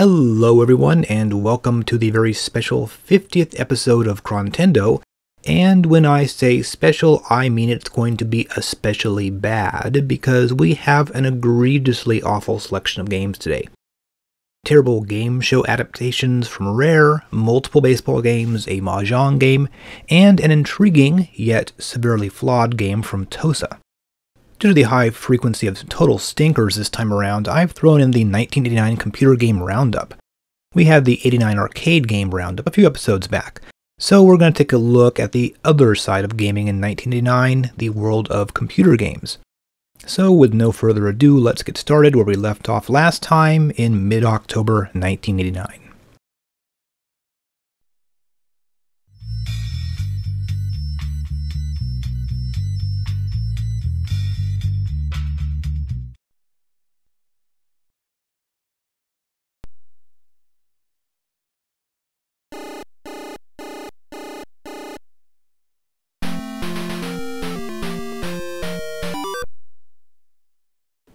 Hello, everyone, and welcome to the very special 50th episode of Chrontendo. And when I say special, I mean it's going to be especially bad because we have an egregiously awful selection of games today. Terrible game show adaptations from Rare, multiple baseball games, a Mahjong game, and an intriguing yet severely flawed game from Tose. Due to the high frequency of total stinkers this time around, I've thrown in the 1989 computer game roundup. We had the 89 arcade game roundup a few episodes back, so we're going to take a look at the other side of gaming in 1989, the world of computer games. So, with no further ado, let's get started where we left off last time in mid October 1989.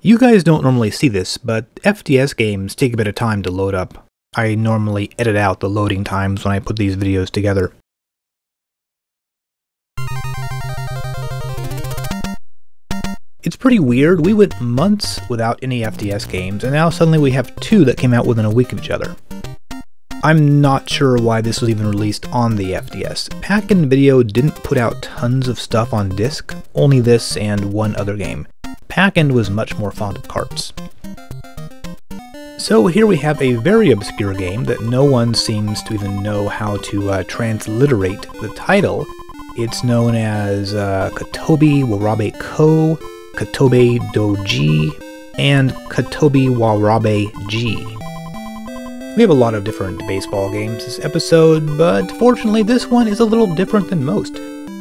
You guys don't normally see this, but FDS games take a bit of time to load up. I normally edit out the loading times when I put these videos together. It's pretty weird, we went months without any FDS games, and now suddenly we have two that came out within a week of each other. I'm not sure why this was even released on the FDS. Pack-In-Video didn't put out tons of stuff on disc, only this and one other game. Pack-In was much more fond of carts. So here we have a very obscure game that no one seems to even know how to uh, transliterate the title. It's known as uh, Kotobi Warabe Ko, Katobe Doji, and Kotobi Warabe G. We have a lot of different baseball games this episode, but fortunately this one is a little different than most.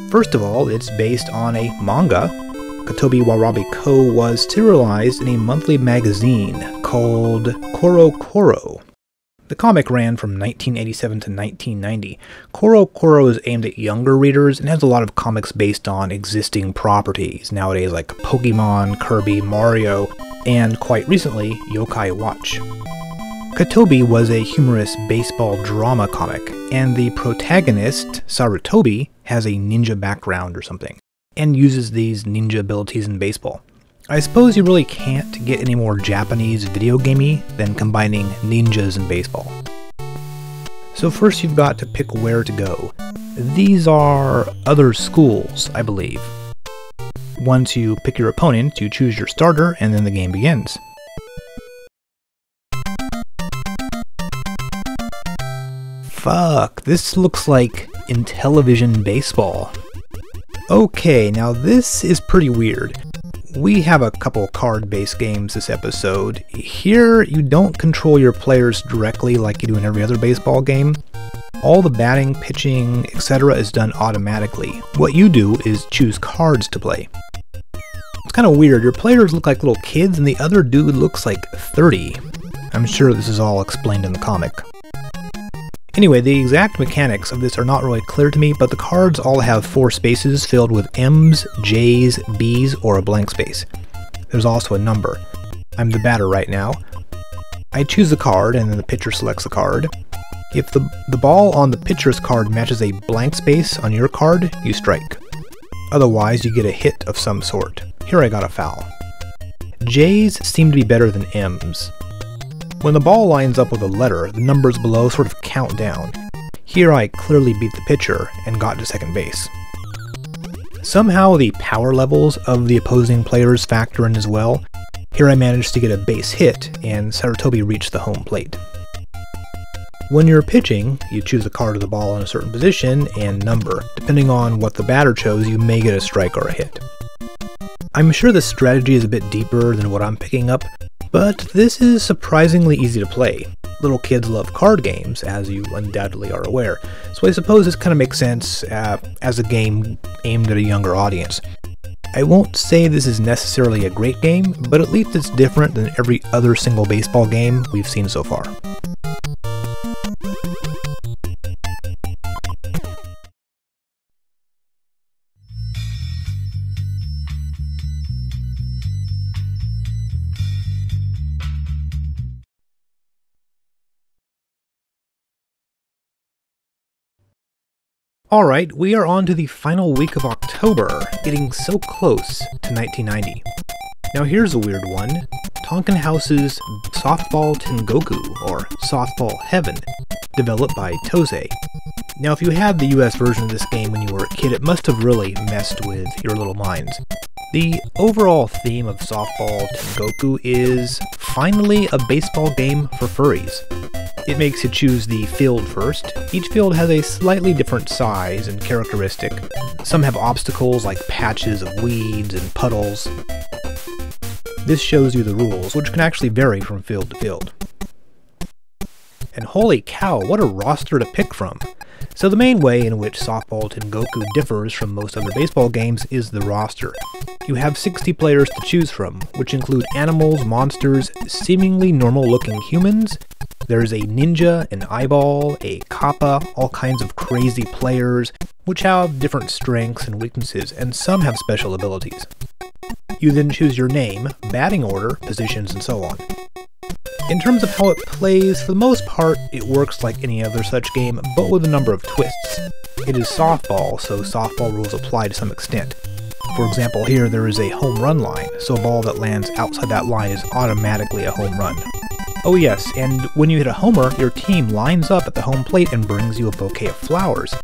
First of all, it's based on a manga. Kotobi Warabe Ko was serialized in a monthly magazine called CoroCoro. The comic ran from 1987 to 1990. CoroCoro is aimed at younger readers and has a lot of comics based on existing properties nowadays like Pokemon, Kirby, Mario, and quite recently, Yokai Watch. Katobi was a humorous baseball drama comic, and the protagonist, Sarutobi, has a ninja background or something, and uses these ninja abilities in baseball. I suppose you really can't get any more Japanese video gamey than combining ninjas and baseball. So first you've got to pick where to go. These are other schools, I believe. Once you pick your opponent, you choose your starter, and then the game begins. Fuck, this looks like Intellivision baseball. Okay, now this is pretty weird. We have a couple card-based games this episode. Here, you don't control your players directly like you do in every other baseball game. All the batting, pitching, etc. is done automatically. What you do is choose cards to play. It's kind of weird, your players look like little kids and the other dude looks like 30. I'm sure this is all explained in the comic. Anyway, the exact mechanics of this are not really clear to me, but the cards all have four spaces filled with M's, J's, B's, or a blank space. There's also a number. I'm the batter right now. I choose a card, and then the pitcher selects a card. If the, the ball on the pitcher's card matches a blank space on your card, you strike. Otherwise, you get a hit of some sort. Here I got a foul. J's seem to be better than M's. When the ball lines up with a letter, the numbers below sort of count down. Here I clearly beat the pitcher and got to second base. Somehow the power levels of the opposing players factor in as well. Here I managed to get a base hit, and Sarutobi reached the home plate. When you're pitching, you choose a card of the ball in a certain position and number. Depending on what the batter chose, you may get a strike or a hit. I'm sure this strategy is a bit deeper than what I'm picking up, but this is surprisingly easy to play. Little kids love card games, as you undoubtedly are aware, so I suppose this kind of makes sense uh, as a game aimed at a younger audience. I won't say this is necessarily a great game, but at least it's different than every other single baseball game we've seen so far. Alright, we are on to the final week of October, getting so close to 1990. Now here's a weird one. Tonkin House's Softball Tengoku, or Softball Heaven, developed by Tose. Now if you had the US version of this game when you were a kid, it must have really messed with your little minds. The overall theme of Softball Tengoku is finally a baseball game for furries. It makes you choose the field first. Each field has a slightly different size and characteristic. Some have obstacles like patches of weeds and puddles. This shows you the rules, which can actually vary from field to field. And holy cow, what a roster to pick from! So the main way in which Softball Tengoku differs from most other baseball games is the roster. You have 60 players to choose from, which include animals, monsters, seemingly normal looking humans, there's a ninja, an eyeball, a kappa, all kinds of crazy players, which have different strengths and weaknesses, and some have special abilities. You then choose your name, batting order, positions, and so on. In terms of how it plays, for the most part, it works like any other such game, but with a number of twists. It is softball, so softball rules apply to some extent. For example, here there is a home run line, so a ball that lands outside that line is automatically a home run. Oh yes, and when you hit a homer, your team lines up at the home plate and brings you a bouquet of flowers.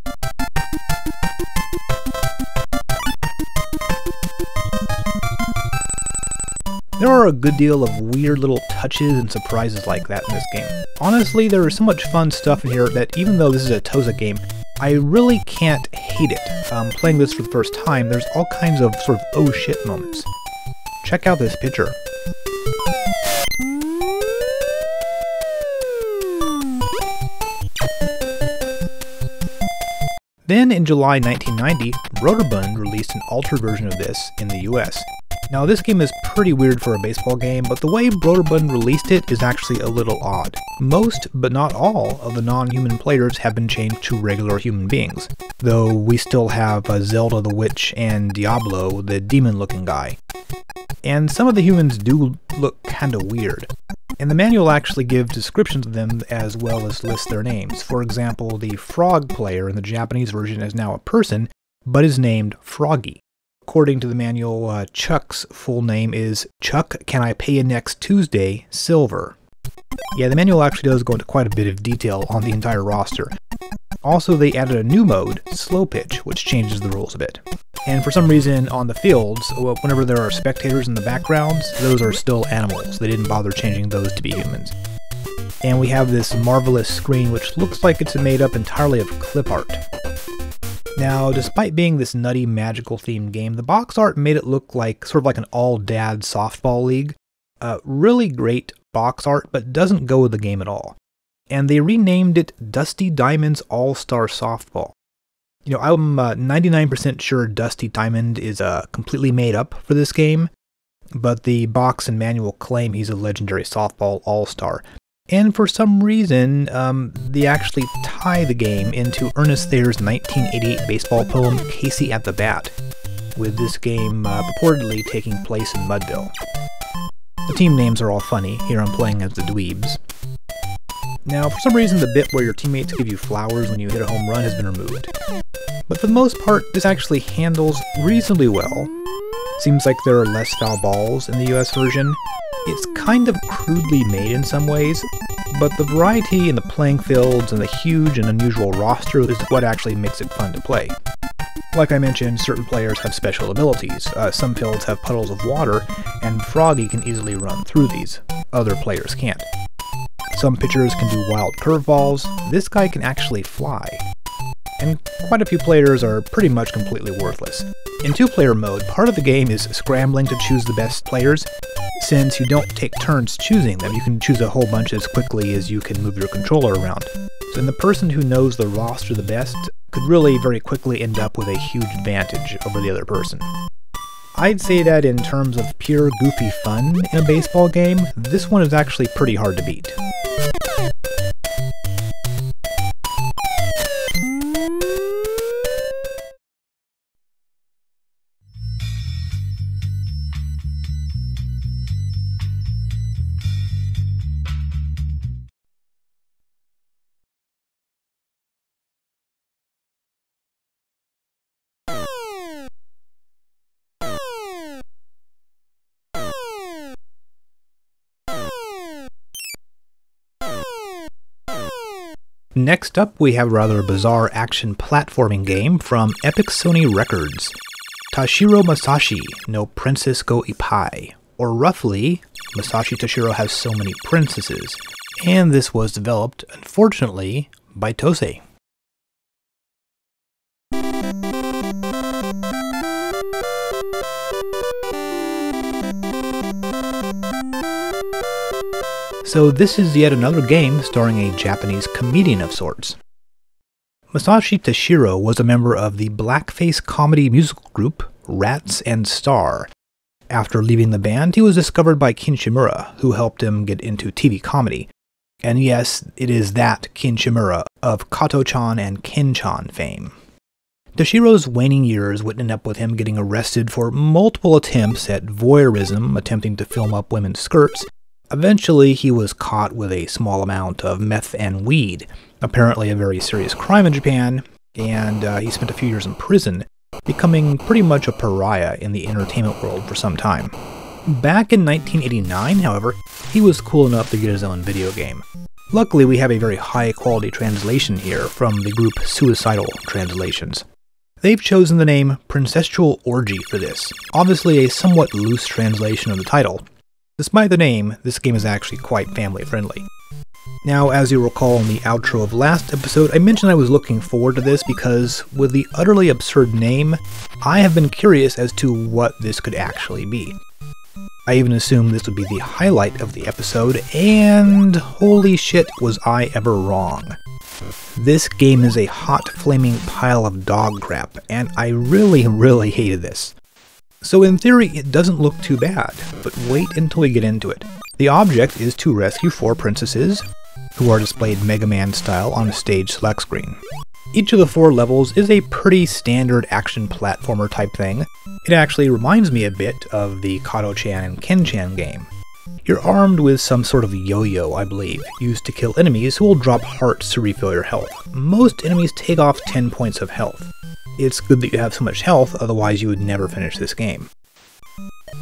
There are a good deal of weird little touches and surprises like that in this game. Honestly, there is so much fun stuff in here that even though this is a Tose game, I really can't hate it. Um, playing this for the first time, there's all kinds of sort of oh shit moments. Check out this picture. Then in July 1990, Broderbund released an altered version of this in the US. Now this game is pretty weird for a baseball game, but the way Broderbund released it is actually a little odd. Most, but not all, of the non-human players have been changed to regular human beings, though we still have uh, Zelda the Witch and Diablo, the demon-looking guy. And some of the humans do look kinda weird. And the manual actually gives descriptions of them as well as lists their names. For example, the frog player in the Japanese version is now a person, but is named Froggy. According to the manual, uh, Chuck's full name is Chuck Can I Pay You Next Tuesday Silver. Yeah, the manual actually does go into quite a bit of detail on the entire roster. Also, they added a new mode, Slow Pitch, which changes the rules a bit. And for some reason, on the fields, whenever there are spectators in the backgrounds, those are still animals. They didn't bother changing those to be humans. And we have this marvelous screen which looks like it's made up entirely of clip art. Now, despite being this nutty magical themed game, the box art made it look like sort of like an all-dad softball league. Uh, really great box art, but doesn't go with the game at all. And they renamed it Dusty Diamond's All-Star Softball. You know, I'm 99% uh, sure Dusty Diamond is uh, completely made up for this game, but the box and manual claim he's a legendary softball all star. And for some reason, um, they actually tie the game into Ernest Thayer's 1988 baseball poem Casey at the Bat, with this game uh, purportedly taking place in Mudville. The team names are all funny, here I'm playing as the Dweebs. Now, for some reason, the bit where your teammates give you flowers when you hit a home run has been removed. But for the most part, this actually handles reasonably well. Seems like there are less foul balls in the US version. It's kind of crudely made in some ways, but the variety in the playing fields and the huge and unusual roster is what actually makes it fun to play. Like I mentioned, certain players have special abilities. Uh, some fields have puddles of water, and Froggy can easily run through these. Other players can't. Some pitchers can do wild curveballs, this guy can actually fly. And quite a few players are pretty much completely worthless. In two-player mode, part of the game is scrambling to choose the best players. Since you don't take turns choosing them, you can choose a whole bunch as quickly as you can move your controller around. So the person who knows the roster the best could really very quickly end up with a huge advantage over the other person. I'd say that in terms of pure goofy fun in a baseball game, this one is actually pretty hard to beat. Next up, we have a rather bizarre action platforming game from Epic Sony Records. Tashiro Masashi no Princess ga Ippai, or roughly, Masashi Tashiro has so many princesses, and this was developed, unfortunately, by Tose. So this is yet another game starring a Japanese comedian of sorts. Masashi Tashiro was a member of the blackface comedy musical group Rats and Star. After leaving the band, he was discovered by Ken Shimura, who helped him get into TV comedy. And yes, it is that Ken Shimura of Kato-chan and Ken-chan fame. Tashiro's waning years would end up with him getting arrested for multiple attempts at voyeurism, attempting to film up women's skirts, Eventually, he was caught with a small amount of meth and weed, apparently a very serious crime in Japan, and uh, he spent a few years in prison, becoming pretty much a pariah in the entertainment world for some time. Back in 1989, however, he was cool enough to get his own video game. Luckily, we have a very high quality translation here from the group Suicidal Translations. They've chosen the name Princesstual Orgy for this, obviously a somewhat loose translation of the title, Despite the name, this game is actually quite family friendly. Now, as you recall in the outro of last episode, I mentioned I was looking forward to this because, with the utterly absurd name, I have been curious as to what this could actually be. I even assumed this would be the highlight of the episode, and holy shit was I ever wrong. This game is a hot flaming pile of dog crap, and I really, really hated this. So in theory, it doesn't look too bad, but wait until we get into it. The object is to rescue four princesses, who are displayed Mega Man style on a stage select screen. Each of the four levels is a pretty standard action platformer type thing. It actually reminds me a bit of the Kato-chan and Ken-chan game. You're armed with some sort of yo-yo, I believe, used to kill enemies who will drop hearts to refill your health. Most enemies take off 10 points of health it's good that you have so much health, otherwise you would never finish this game.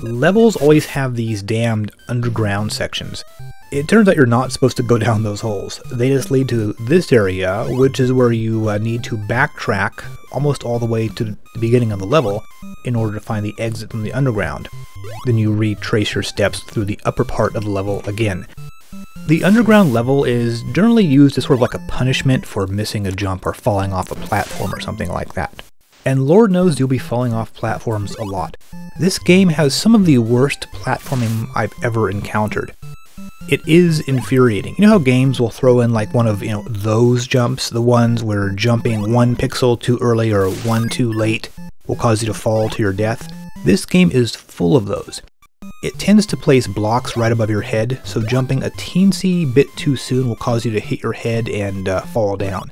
Levels always have these damned underground sections. It turns out you're not supposed to go down those holes. They just lead to this area, which is where you uh, need to backtrack almost all the way to the beginning of the level in order to find the exit from the underground. Then you retrace your steps through the upper part of the level again. The underground level is generally used as sort of like a punishment for missing a jump or falling off a platform or something like that and Lord knows you'll be falling off platforms a lot. This game has some of the worst platforming I've ever encountered. It is infuriating. You know how games will throw in like one of, you know, those jumps, the ones where jumping one pixel too early or one too late will cause you to fall to your death? This game is full of those. It tends to place blocks right above your head, so jumping a teensy bit too soon will cause you to hit your head and uh, fall down.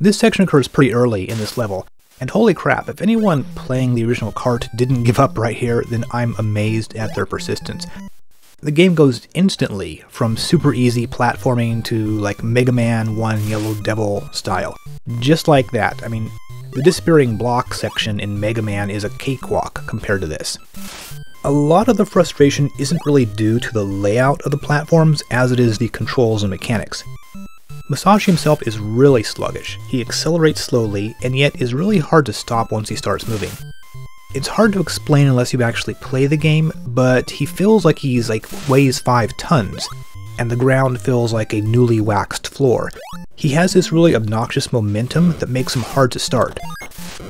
This section occurs pretty early in this level, and holy crap, if anyone playing the original cart didn't give up right here, then I'm amazed at their persistence. The game goes instantly from super easy platforming to like Mega Man 1 Yellow Devil style. Just like that. I mean, the disappearing block section in Mega Man is a cakewalk compared to this. A lot of the frustration isn't really due to the layout of the platforms as it is the controls and mechanics. Masashi himself is really sluggish. He accelerates slowly, and yet is really hard to stop once he starts moving. It's hard to explain unless you actually play the game, but he feels like he's like weighs 5 tons, and the ground feels like a newly waxed floor. He has this really obnoxious momentum that makes him hard to start.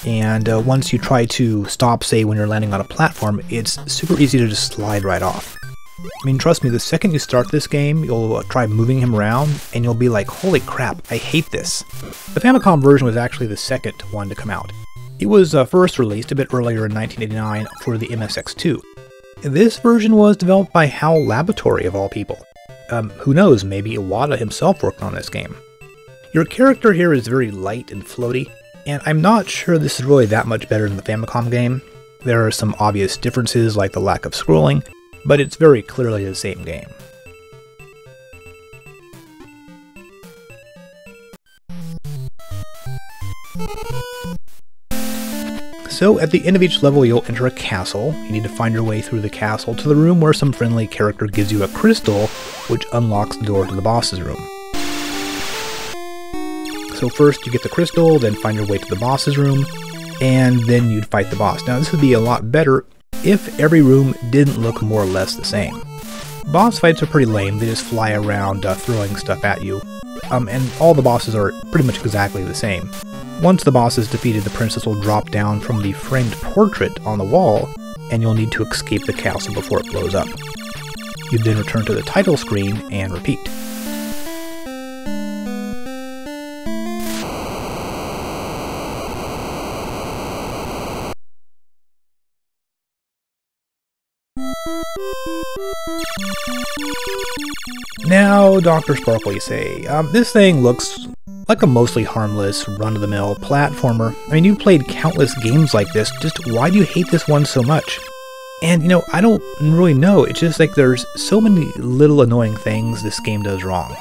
And uh, once you try to stop, say, when you're landing on a platform, it's super easy to just slide right off. I mean, trust me, the second you start this game, you'll uh, try moving him around, and you'll be like, holy crap, I hate this. The Famicom version was actually the second one to come out. It was uh, first released a bit earlier in 1989 for the MSX2. This version was developed by HAL Laboratory, of all people. Um, who knows, maybe Iwata himself worked on this game. Your character here is very light and floaty, and I'm not sure this is really that much better than the Famicom game. There are some obvious differences like the lack of scrolling, but it's very clearly the same game. So, at the end of each level, you'll enter a castle. You need to find your way through the castle to the room where some friendly character gives you a crystal, which unlocks the door to the boss's room. So first you get the crystal, then find your way to the boss's room, and then you'd fight the boss. Now this would be a lot better if every room didn't look more or less the same. Boss fights are pretty lame, they just fly around uh, throwing stuff at you, um, and all the bosses are pretty much exactly the same. Once the boss is defeated, the princess will drop down from the framed portrait on the wall, and you'll need to escape the castle before it blows up. You then return to the title screen and repeat. Now, Dr. Sparkle, you say, um, this thing looks like a mostly harmless, run-of-the-mill platformer. I mean, you've played countless games like this, just why do you hate this one so much? And, you know, I don't really know, it's just like there's so many little annoying things this game does wrong.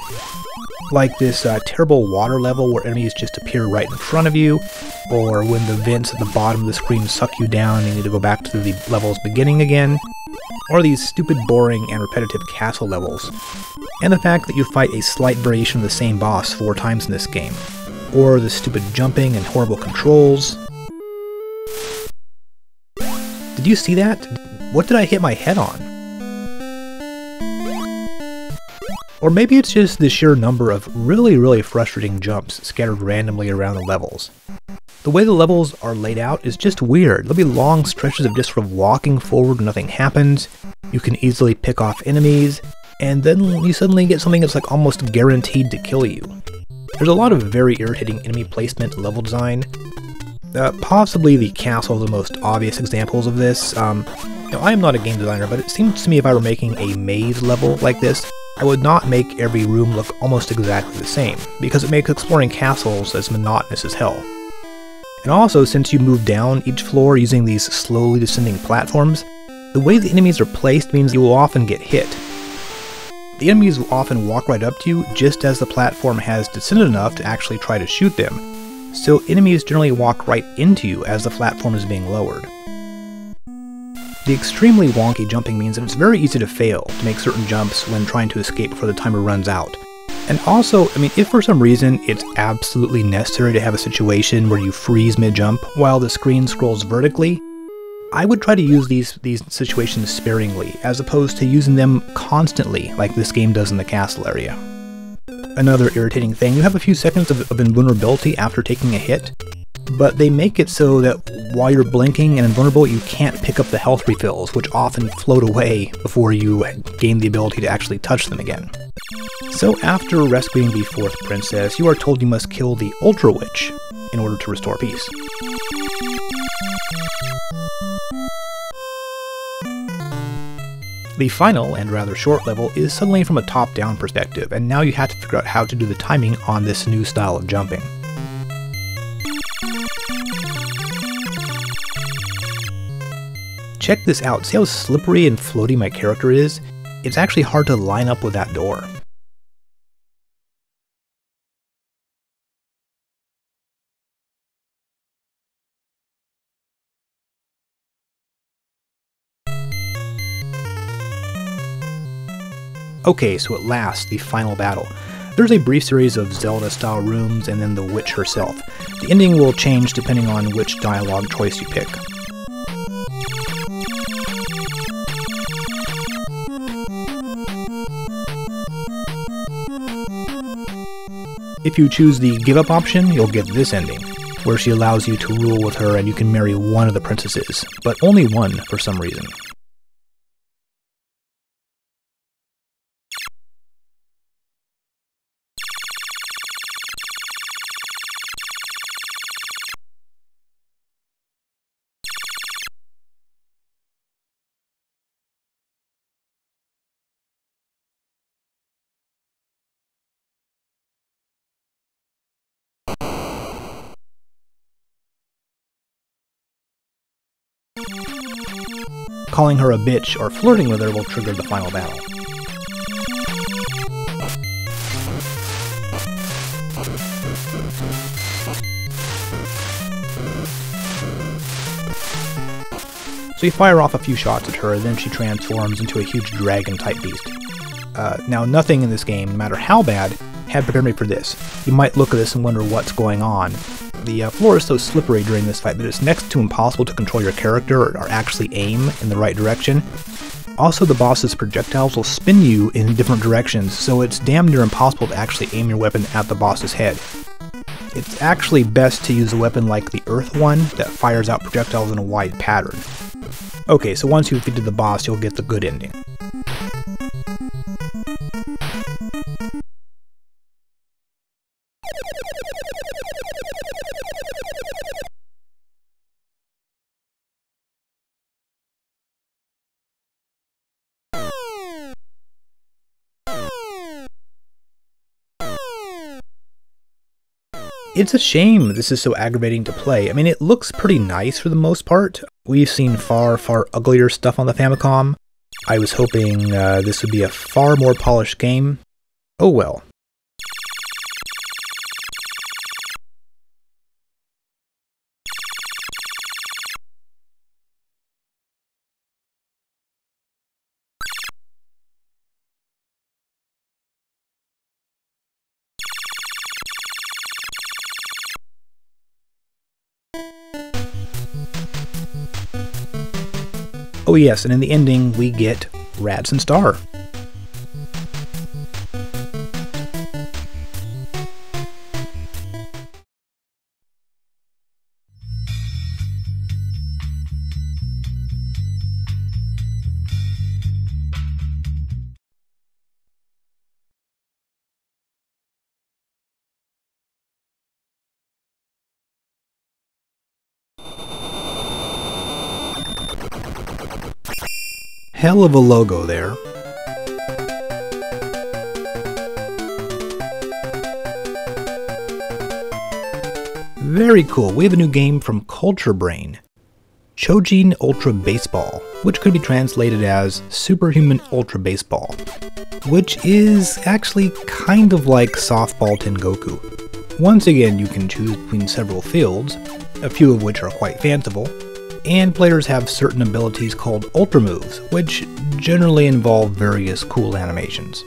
Like this uh, terrible water level where enemies just appear right in front of you, or when the vents at the bottom of the screen suck you down and you need to go back to the level's beginning again, or these stupid, boring, and repetitive castle levels, and the fact that you fight a slight variation of the same boss four times in this game, or the stupid jumping and horrible controls. Did you see that? What did I hit my head on? Or maybe it's just the sheer number of really, really frustrating jumps scattered randomly around the levels. The way the levels are laid out is just weird. There'll be long stretches of just sort of walking forward nothing happens. You can easily pick off enemies, and then you suddenly get something that's like almost guaranteed to kill you. There's a lot of very irritating enemy placement level design. Uh, possibly the castle are the most obvious examples of this. Um, now, I am not a game designer, but it seems to me if I were making a maze level like this, I would not make every room look almost exactly the same, because it makes exploring castles as monotonous as hell. And also, since you move down each floor using these slowly descending platforms, the way the enemies are placed means you will often get hit. The enemies will often walk right up to you just as the platform has descended enough to actually try to shoot them, so enemies generally walk right into you as the platform is being lowered. The extremely wonky jumping means that it's very easy to fail to make certain jumps when trying to escape before the timer runs out, and also, I mean, if for some reason it's absolutely necessary to have a situation where you freeze mid-jump while the screen scrolls vertically, I would try to use these, these situations sparingly, as opposed to using them constantly like this game does in the castle area. Another irritating thing, you have a few seconds of, of invulnerability after taking a hit, but they make it so that while you're blinking and invulnerable, you can't pick up the health refills, which often float away before you gain the ability to actually touch them again. So after rescuing the fourth princess, you are told you must kill the Ultra Witch in order to restore peace. The final and rather short level is suddenly from a top-down perspective, and now you have to figure out how to do the timing on this new style of jumping. Check this out, see how slippery and floaty my character is? It's actually hard to line up with that door. Okay, so at last, the final battle. There's a brief series of Zelda-style rooms and then the witch herself. The ending will change depending on which dialogue choice you pick. If you choose the give up option, you'll get this ending, where she allows you to rule with her and you can marry one of the princesses, but only one for some reason. Calling her a bitch or flirting with her will trigger the final battle. So you fire off a few shots at her, then she transforms into a huge dragon-type beast. Uh, now, nothing in this game, no matter how bad, had prepared me for this. You might look at this and wonder what's going on. The uh, floor is so slippery during this fight that it's next to impossible to control your character or actually aim in the right direction. Also, the boss's projectiles will spin you in different directions, so it's damn near impossible to actually aim your weapon at the boss's head. It's actually best to use a weapon like the Earth one that fires out projectiles in a wide pattern. Okay, so once you've defeated the boss, you'll get the good ending. It's a shame this is so aggravating to play. I mean, it looks pretty nice for the most part. We've seen far, far uglier stuff on the Famicom. I was hoping uh, this would be a far more polished game. Oh well. Oh, yes, and in the ending we get Rats and Star. Hell of a logo there. Very cool, we have a new game from Culture Brain. Chojin Ultra Baseball, which could be translated as Superhuman Ultra Baseball, which is actually kind of like Softball Tengoku. Once again, you can choose between several fields, a few of which are quite fanciful, and players have certain abilities called Ultra Moves, which generally involve various cool animations.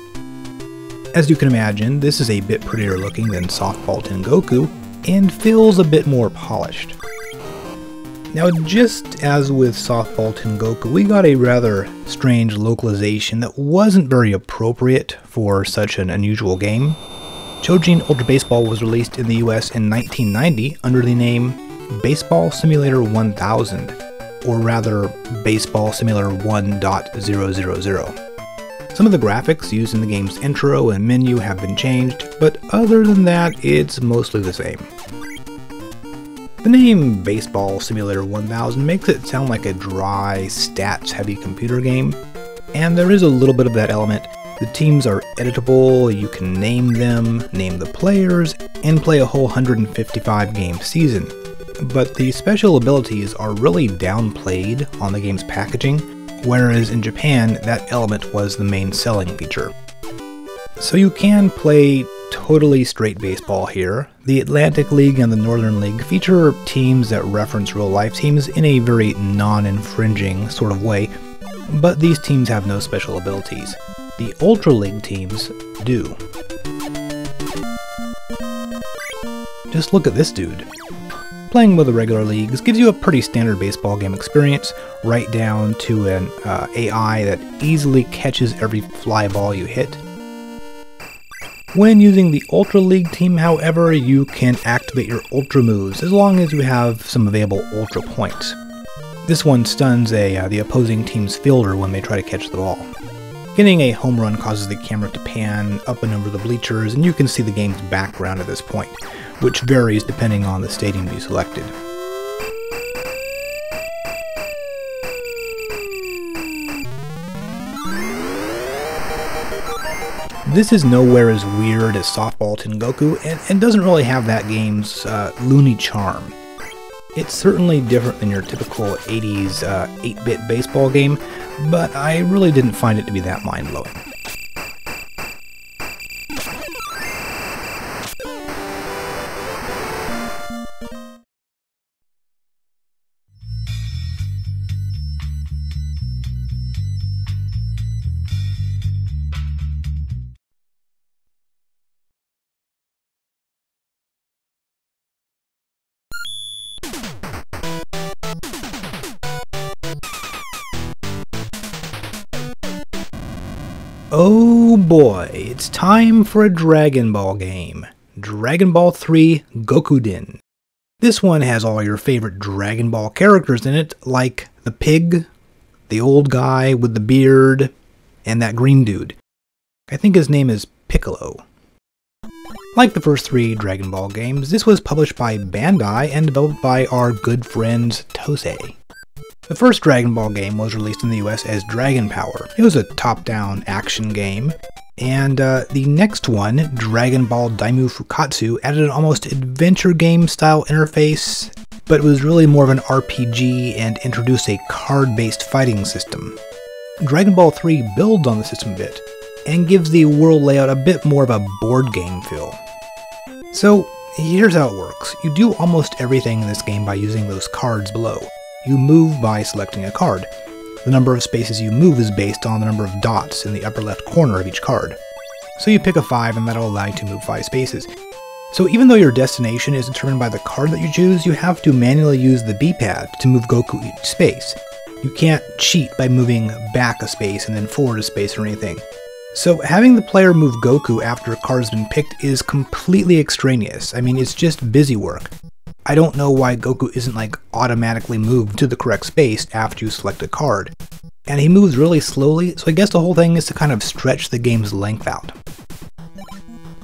As you can imagine, this is a bit prettier looking than Softball Tengoku, and feels a bit more polished. Now, just as with Softball Tengoku, we got a rather strange localization that wasn't very appropriate for such an unusual game. Chojin Ultra Baseball was released in the US in 1990 under the name Baseball Simulator 1000, or rather, Baseball Simulator 1.000. Some of the graphics used in the game's intro and menu have been changed, but other than that, it's mostly the same. The name Baseball Simulator 1000 makes it sound like a dry, stats heavy computer game, and there is a little bit of that element. The teams are editable, you can name them, name the players, and play a whole 155 game season but the special abilities are really downplayed on the game's packaging, whereas in Japan, that element was the main selling feature. So you can play totally straight baseball here. The Atlantic League and the Northern League feature teams that reference real life teams in a very non infringing sort of way, but these teams have no special abilities. The Ultra League teams do. Just look at this dude. Playing with the regular leagues gives you a pretty standard baseball game experience, right down to an uh, AI that easily catches every fly ball you hit. When using the Ultra League team, however, you can activate your Ultra moves as long as you have some available Ultra points. This one stuns a, uh, the opposing team's fielder when they try to catch the ball. Getting a home run causes the camera to pan up and over the bleachers, and you can see the game's background at this point which varies depending on the stadium you selected. This is nowhere as weird as Softball Tengoku, and, and doesn't really have that game's uh, loony charm. It's certainly different than your typical 80s 8-bit uh, baseball game, but I really didn't find it to be that mind-blowing. Boy, it's time for a Dragon Ball game. Dragon Ball 3 Gokuden. This one has all your favorite Dragon Ball characters in it, like the pig, the old guy with the beard, and that green dude. I think his name is Piccolo. Like the first three Dragon Ball games, this was published by Bandai and developed by our good friends Tose. The first Dragon Ball game was released in the US as Dragon Power. It was a top-down action game, and uh, the next one, Dragon Ball Daimao Fukkatsu, added an almost adventure game style interface, but was really more of an RPG and introduced a card-based fighting system. Dragon Ball 3 builds on the system a bit, and gives the world layout a bit more of a board game feel. So, here's how it works. You do almost everything in this game by using those cards below. You move by selecting a card. The number of spaces you move is based on the number of dots in the upper left corner of each card. So you pick a 5 and that'll allow you to move 5 spaces. So even though your destination is determined by the card that you choose, you have to manually use the D-pad to move Goku each space. You can't cheat by moving back a space and then forward a space or anything. So having the player move Goku after a card has been picked is completely extraneous. I mean, it's just busy work. I don't know why Goku isn't like automatically moved to the correct space after you select a card. And he moves really slowly, so I guess the whole thing is to kind of stretch the game's length out.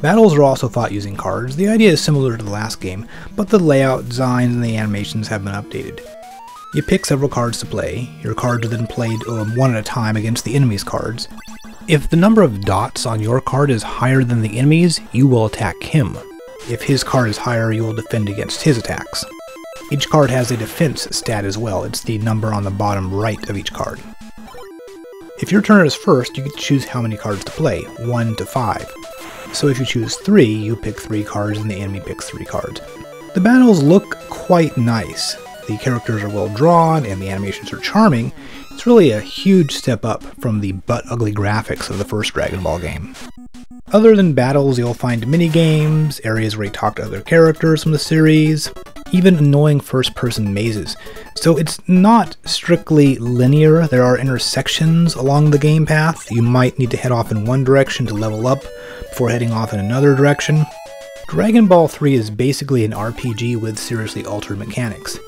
Battles are also fought using cards. The idea is similar to the last game, but the layout, designs, and the animations have been updated. You pick several cards to play. Your cards are then played um, one at a time against the enemy's cards. If the number of dots on your card is higher than the enemy's, you will attack him. If his card is higher, you will defend against his attacks. Each card has a defense stat as well, it's the number on the bottom right of each card. If your turn is first, you get to choose how many cards to play, 1 to 5. So if you choose 3, you pick 3 cards and the enemy picks 3 cards. The battles look quite nice. The characters are well drawn and the animations are charming. It's really a huge step up from the butt-ugly graphics of the first Dragon Ball game. Other than battles, you'll find mini-games, areas where you talk to other characters from the series, even annoying first-person mazes. So it's not strictly linear, there are intersections along the game path. You might need to head off in one direction to level up before heading off in another direction. Dragon Ball 3 is basically an RPG with seriously altered mechanics.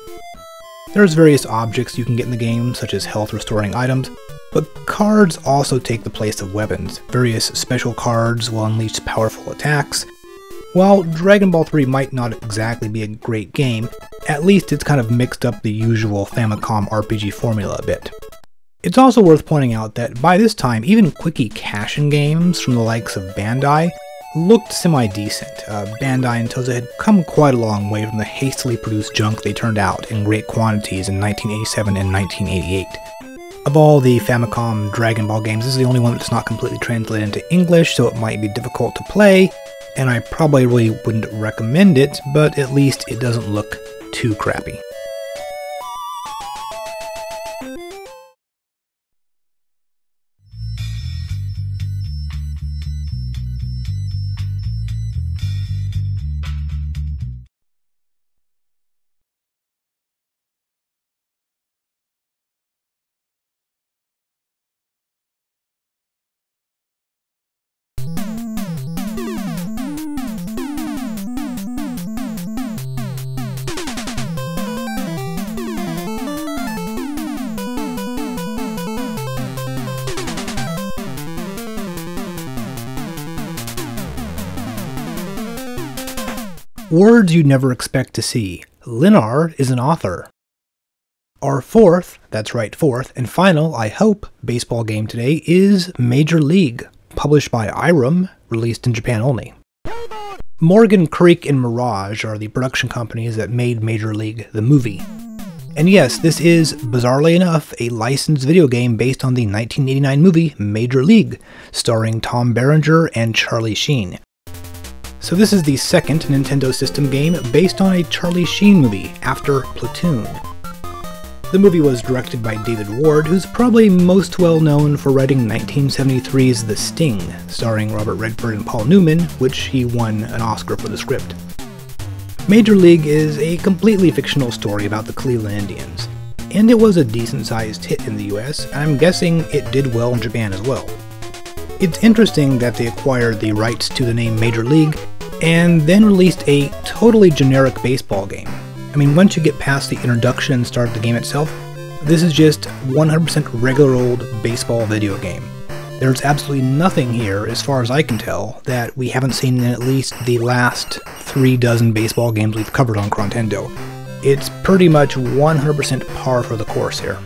There's various objects you can get in the game, such as health restoring items, but cards also take the place of weapons. Various special cards will unleash powerful attacks. While Dragon Ball 3 might not exactly be a great game, at least it's kind of mixed up the usual Famicom RPG formula a bit. It's also worth pointing out that by this time, even quickie cash-in games from the likes of Bandai looked semi-decent. Uh, Bandai and Tose had come quite a long way from the hastily produced junk they turned out in great quantities in 1987 and 1988. Of all the Famicom Dragon Ball games, this is the only one that's not completely translated into English, so it might be difficult to play, and I probably really wouldn't recommend it, but at least it doesn't look too crappy. Words you'd never expect to see. Linar is an author. Our fourth, that's right, fourth, and final, I hope, baseball game today is Major League, published by Irem, released in Japan only. Morgan Creek and Mirage are the production companies that made Major League, the movie. And yes, this is, bizarrely enough, a licensed video game based on the 1989 movie Major League, starring Tom Berenger and Charlie Sheen. So this is the second Nintendo system game based on a Charlie Sheen movie, after Platoon. The movie was directed by David Ward, who's probably most well known for writing 1973's The Sting, starring Robert Redford and Paul Newman, which he won an Oscar for the script. Major League is a completely fictional story about the Cleveland Indians, and it was a decent sized hit in the US, and I'm guessing it did well in Japan as well. It's interesting that they acquired the rights to the name Major League and then released a totally generic baseball game. I mean, once you get past the introduction and start the game itself, this is just 100% regular old baseball video game. There's absolutely nothing here, as far as I can tell, that we haven't seen in at least the last three dozen baseball games we've covered on Chrontendo. It's pretty much 100% par for the course here.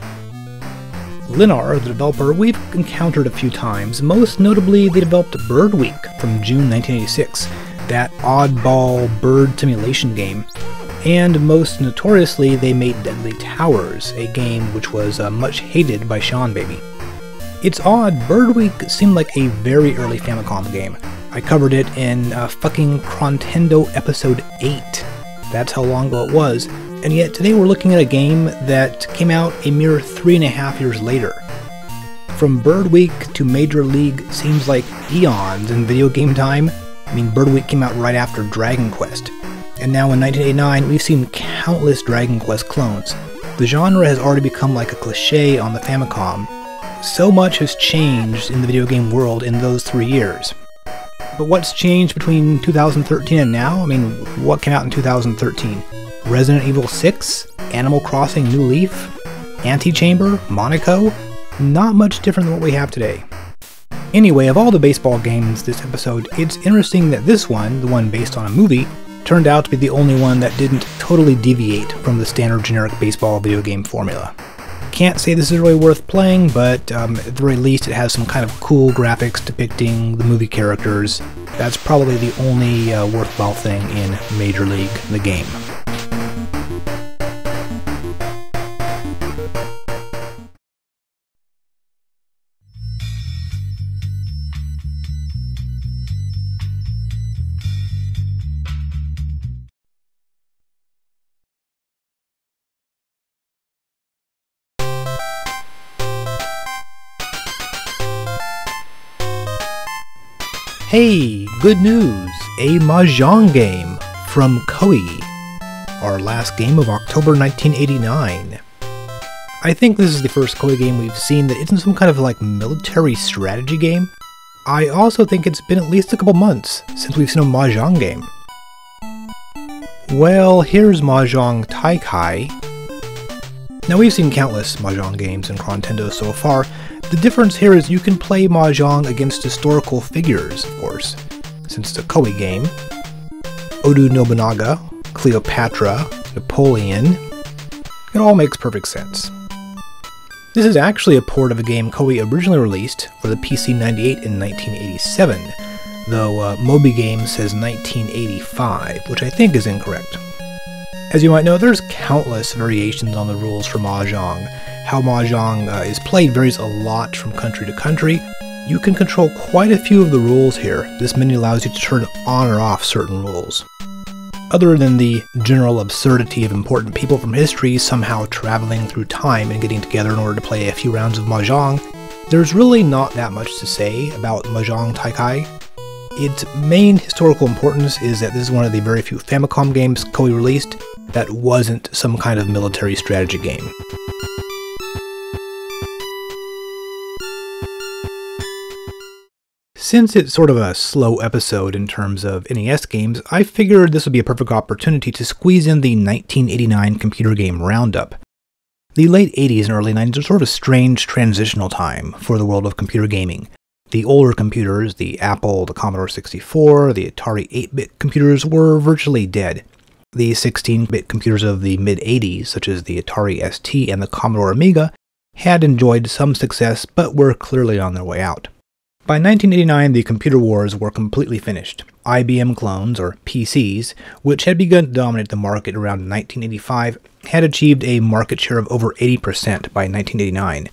Lenar, the developer, we've encountered a few times. Most notably, they developed Bird Week from June 1986, that oddball bird simulation game. And most notoriously, they made Deadly Towers, a game which was uh, much hated by Seanbaby. It's odd, Bird Week seemed like a very early Famicom game. I covered it in uh, fucking Chrontendo Episode 8. That's how long ago it was, and yet today we're looking at a game that came out a mere three and a half years later. From Bird Week to Major League seems like eons in video game time. I mean, Bird Week came out right after Dragon Quest. And now in 1989, we've seen countless Dragon Quest clones. The genre has already become like a cliche on the Famicom. So much has changed in the video game world in those three years. But what's changed between 2013 and now? I mean, what came out in 2013? Resident Evil 6, Animal Crossing New Leaf, Antichamber, Monaco, not much different than what we have today. Anyway, of all the baseball games this episode, it's interesting that this one, the one based on a movie, turned out to be the only one that didn't totally deviate from the standard generic baseball video game formula. Can't say this is really worth playing, but um, at the very least it has some kind of cool graphics depicting the movie characters. That's probably the only uh, worthwhile thing in Major League, the game. Hey, good news! A Mahjong game from Koei. Our last game of October 1989. I think this is the first Koei game we've seen that isn't some kind of like military strategy game. I also think it's been at least a couple months since we've seen a Mahjong game. Well, here's Mahjong Taikai. Now we've seen countless Mahjong games in Chrontendo so far, the difference here is you can play Mahjong against historical figures, of course, since it's a Koei game. Oda Nobunaga, Cleopatra, Napoleon. It all makes perfect sense. This is actually a port of a game Koei originally released for the PC-98 in 1987, though uh, Moby Games says 1985, which I think is incorrect. As you might know, there's countless variations on the rules for Mahjong, how Mahjong uh, is played varies a lot from country to country. You can control quite a few of the rules here. This menu allows you to turn on or off certain rules. Other than the general absurdity of important people from history somehow traveling through time and getting together in order to play a few rounds of Mahjong, there's really not that much to say about Mahjong Taikai. Its main historical importance is that this is one of the very few Famicom games Koei released that wasn't some kind of military strategy game. Since it's sort of a slow episode in terms of NES games, I figured this would be a perfect opportunity to squeeze in the 1989 computer game roundup. The late 80s and early 90s are sort of a strange transitional time for the world of computer gaming. The older computers, the Apple, the Commodore 64, the Atari 8 bit computers, were virtually dead. The 16 bit computers of the mid 80s, such as the Atari ST and the Commodore Amiga, had enjoyed some success but were clearly on their way out. By 1989, the computer wars were completely finished. IBM clones, or PCs, which had begun to dominate the market around 1985, had achieved a market share of over 80% by 1989.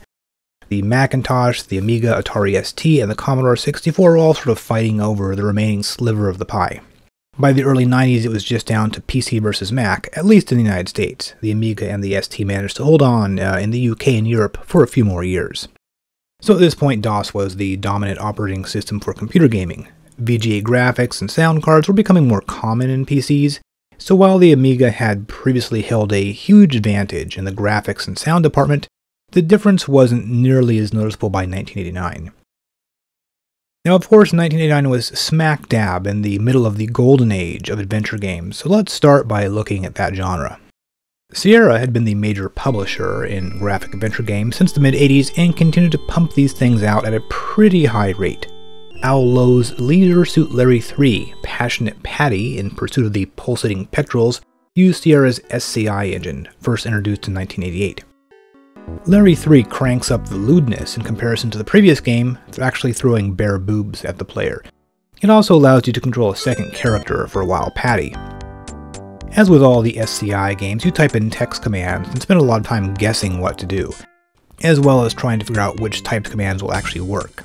The Macintosh, the Amiga, Atari ST, and the Commodore 64 were all sort of fighting over the remaining sliver of the pie. By the early 90s, it was just down to PC versus Mac, at least in the United States. The Amiga and the ST managed to hold on uh, in the UK and Europe for a few more years. So at this point, DOS was the dominant operating system for computer gaming. VGA graphics and sound cards were becoming more common in PCs, so while the Amiga had previously held a huge advantage in the graphics and sound department, the difference wasn't nearly as noticeable by 1989. Now, of course, 1989 was smack dab in the middle of the golden age of adventure games, so let's start by looking at that genre. Sierra had been the major publisher in graphic adventure games since the mid 80s and continued to pump these things out at a pretty high rate. Al Lowe's Leisure Suit Larry 3, Passionate Patty in Pursuit of the Pulsating Pectorals, used Sierra's SCI engine, first introduced in 1988. Larry 3 cranks up the lewdness in comparison to the previous game, actually throwing bare boobs at the player. It also allows you to control a second character for a while Patty. As with all the SCI games, you type in text commands and spend a lot of time guessing what to do, as well as trying to figure out which types commands will actually work.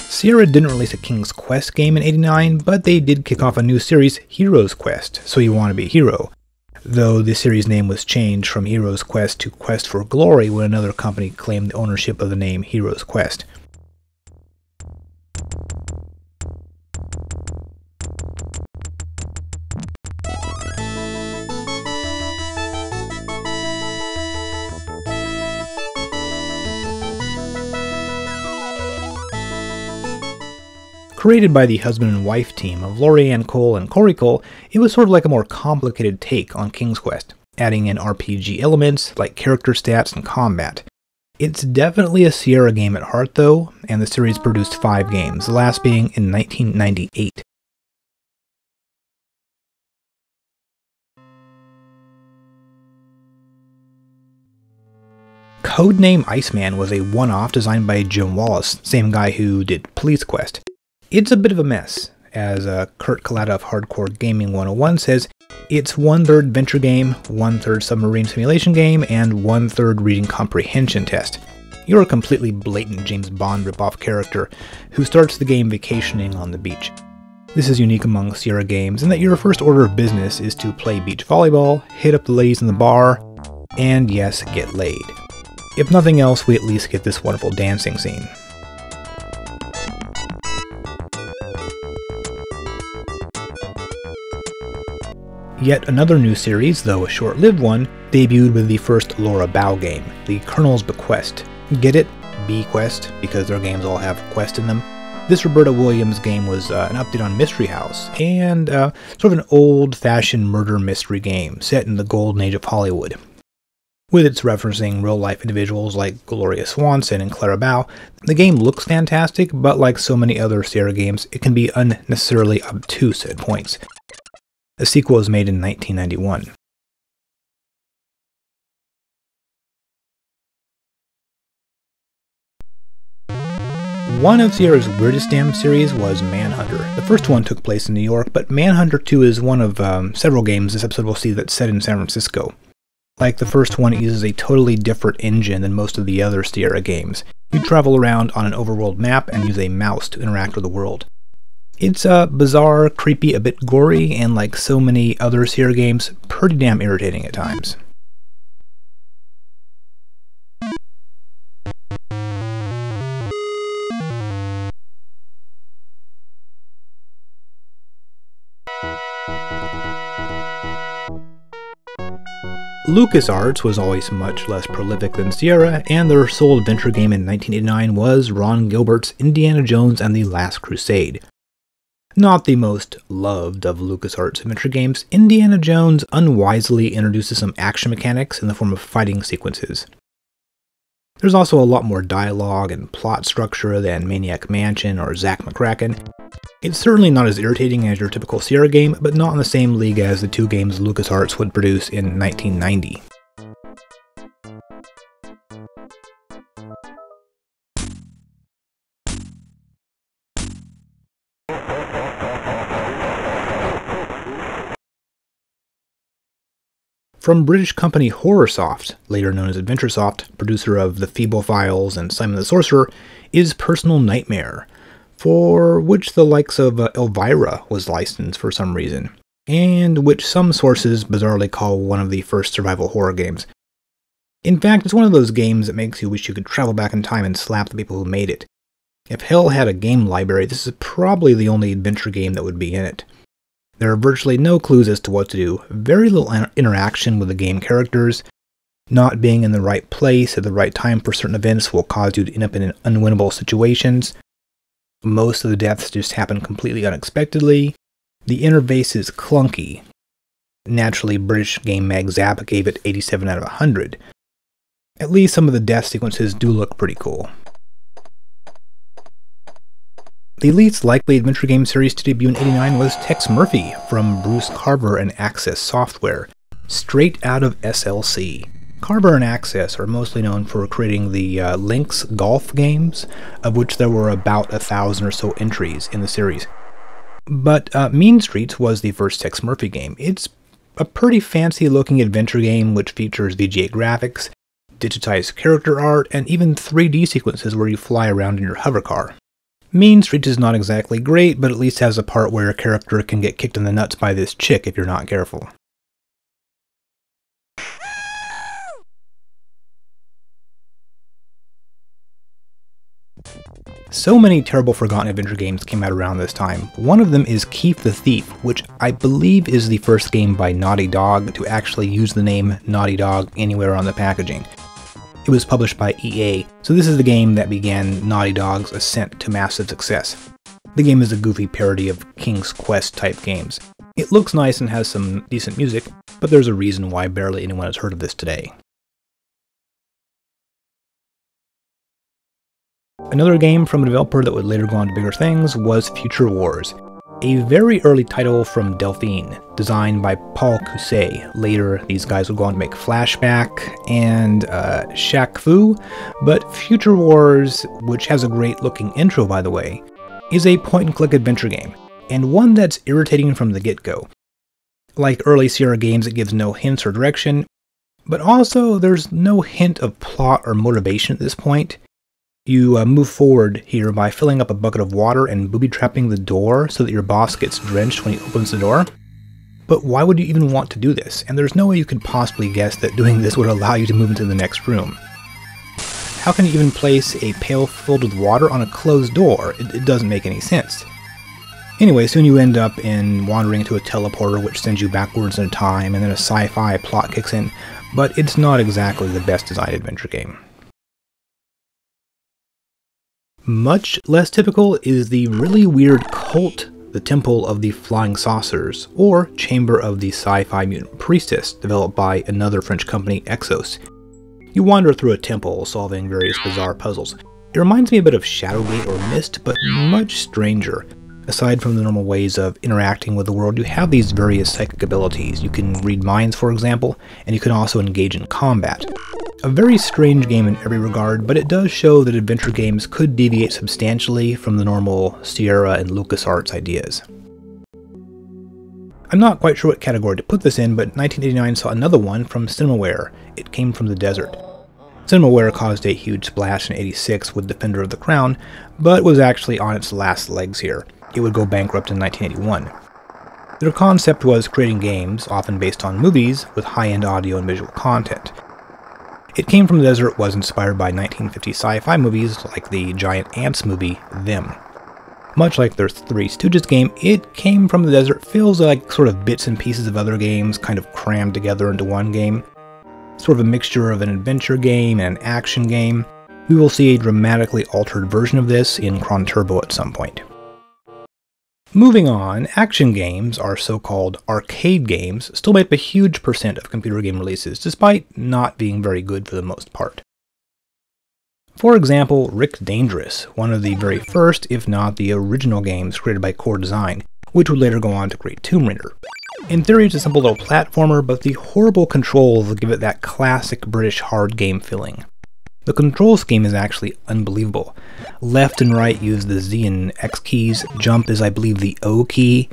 Sierra didn't release a King's Quest game in 89, but they did kick off a new series, Hero's Quest, so you want to be a hero, though the series name was changed from Heroes Quest to Quest for Glory when another company claimed the ownership of the name Heroes Quest. Created by the husband and wife team of Lori Ann Cole and Corey Cole, it was sort of like a more complicated take on King's Quest, adding in RPG elements like character stats and combat. It's definitely a Sierra game at heart though, and the series produced five games, the last being in 1998. Codename Iceman was a one-off designed by Jim Walls, same guy who did Police Quest. It's a bit of a mess. As uh, Kurt Kalata of Hardcore Gaming 101 says, it's one third adventure game, one third submarine simulation game, and one third reading comprehension test. You're a completely blatant James Bond ripoff character who starts the game vacationing on the beach. This is unique among Sierra games in that your first order of business is to play beach volleyball, hit up the ladies in the bar, and yes, get laid. If nothing else, we at least get this wonderful dancing scene. Yet another new series, though a short-lived one, debuted with the first Laura Bow game, The Colonel's Bequest. Get it? Bequest, because their games all have quest in them. This Roberta Williams game was uh, an update on Mystery House, and uh, sort of an old-fashioned murder mystery game set in the golden age of Hollywood. With its referencing real-life individuals like Gloria Swanson and Clara Bow, the game looks fantastic, but like so many other Sierra games, it can be unnecessarily obtuse at points. A sequel was made in 1991. One of Sierra's weirdest damn series was Manhunter. The first one took place in New York, but Manhunter 2 is one of um, several games this episode will see that's set in San Francisco. Like the first one, it uses a totally different engine than most of the other Sierra games. You travel around on an overworld map and use a mouse to interact with the world. It's uh, bizarre, creepy, a bit gory, and like so many other Sierra games, pretty damn irritating at times. LucasArts was always much less prolific than Sierra, and their sole adventure game in 1989 was Ron Gilbert's Indiana Jones and the Last Crusade, not the most loved of LucasArts adventure games, Indiana Jones unwisely introduces some action mechanics in the form of fighting sequences. There's also a lot more dialogue and plot structure than Maniac Mansion or Zak McKracken. It's certainly not as irritating as your typical Sierra game, but not in the same league as the two games LucasArts would produce in 1990. From British company Horrorsoft, later known as AdventureSoft, producer of The Feeble Files and Simon the Sorcerer, is Personal Nightmare, for which the likes of uh, Elvira was licensed for some reason, and which some sources bizarrely call one of the first survival horror games. In fact, it's one of those games that makes you wish you could travel back in time and slap the people who made it. If hell had a game library, this is probably the only adventure game that would be in it. There are virtually no clues as to what to do, very little interaction with the game characters. Not being in the right place at the right time for certain events will cause you to end up in unwinnable situations. Most of the deaths just happen completely unexpectedly. The interface is clunky. Naturally, British Game Mag Zzap gave it 87 out of 100. At least some of the death sequences do look pretty cool. The least likely adventure game series to debut in 89 was Tex Murphy from Bruce Carver and Access Software, straight out of SLC. Carver and Access are mostly known for creating the uh, Links golf games, of which there were about a thousand or so entries in the series. But uh, Mean Streets was the first Tex Murphy game. It's a pretty fancy looking adventure game which features VGA graphics, digitized character art, and even 3D sequences where you fly around in your hover car. Mean Street is not exactly great, but at least has a part where a character can get kicked in the nuts by this chick if you're not careful. So many terrible forgotten adventure games came out around this time. One of them is Keef the Thief, which I believe is the first game by Naughty Dog to actually use the name Naughty Dog anywhere on the packaging. It was published by EA, so this is the game that began Naughty Dog's ascent to massive success. The game is a goofy parody of King's Quest type games. It looks nice and has some decent music, but there's a reason why barely anyone has heard of this today. Another game from a developer that would later go on to bigger things was Future Wars, a very early title from Delphine, designed by Paul Cuisset. Later, these guys would go on to make Flashback and uh, Shaq Fu, but Future Wars, which has a great looking intro by the way, is a point and click adventure game, and one that's irritating from the get go. Like early Sierra games, it gives no hints or direction, but also there's no hint of plot or motivation at this point. You uh, move forward here by filling up a bucket of water and booby trapping the door so that your boss gets drenched when he opens the door. But why would you even want to do this? And there's no way you could possibly guess that doing this would allow you to move into the next room. How can you even place a pail filled with water on a closed door? It, it doesn't make any sense. Anyway, soon you end up in wandering into a teleporter which sends you backwards in time, and then a sci-fi plot kicks in, but it's not exactly the best designed adventure game. Much less typical is the really weird Kult, the Temple of the Flying Saucers, or Chamber of the Sci-Fi Mutant Priestess, developed by another French company, Exxos. You wander through a temple, solving various bizarre puzzles. It reminds me a bit of Shadowgate or Myst, but much stranger. Aside from the normal ways of interacting with the world, you have these various psychic abilities. You can read minds, for example, and you can also engage in combat. A very strange game in every regard, but it does show that adventure games could deviate substantially from the normal Sierra and LucasArts ideas. I'm not quite sure what category to put this in, but 1989 saw another one from Cinemaware. It came from the desert. Cinemaware caused a huge splash in 86 with Defender of the Crown, but was actually on its last legs here. It would go bankrupt in 1981. Their concept was creating games, often based on movies, with high-end audio and visual content. It Came from the Desert was inspired by 1950 sci-fi movies like the giant ants movie, Them. Much like their Three Stooges game, It Came from the Desert feels like sort of bits and pieces of other games kind of crammed together into one game. Sort of a mixture of an adventure game and an action game. We will see a dramatically altered version of this in Chron Turbo at some point. Moving on, action games, or so-called arcade games, still make up a huge percent of computer game releases, despite not being very good for the most part. For example, Rick Dangerous, one of the very first, if not the original games created by Core Design, which would later go on to create Tomb Raider. In theory, it's a simple little platformer, but the horrible controls give it that classic British hard game feeling. The control scheme is actually unbelievable. Left and right use the Z and X keys, jump is I believe the O key.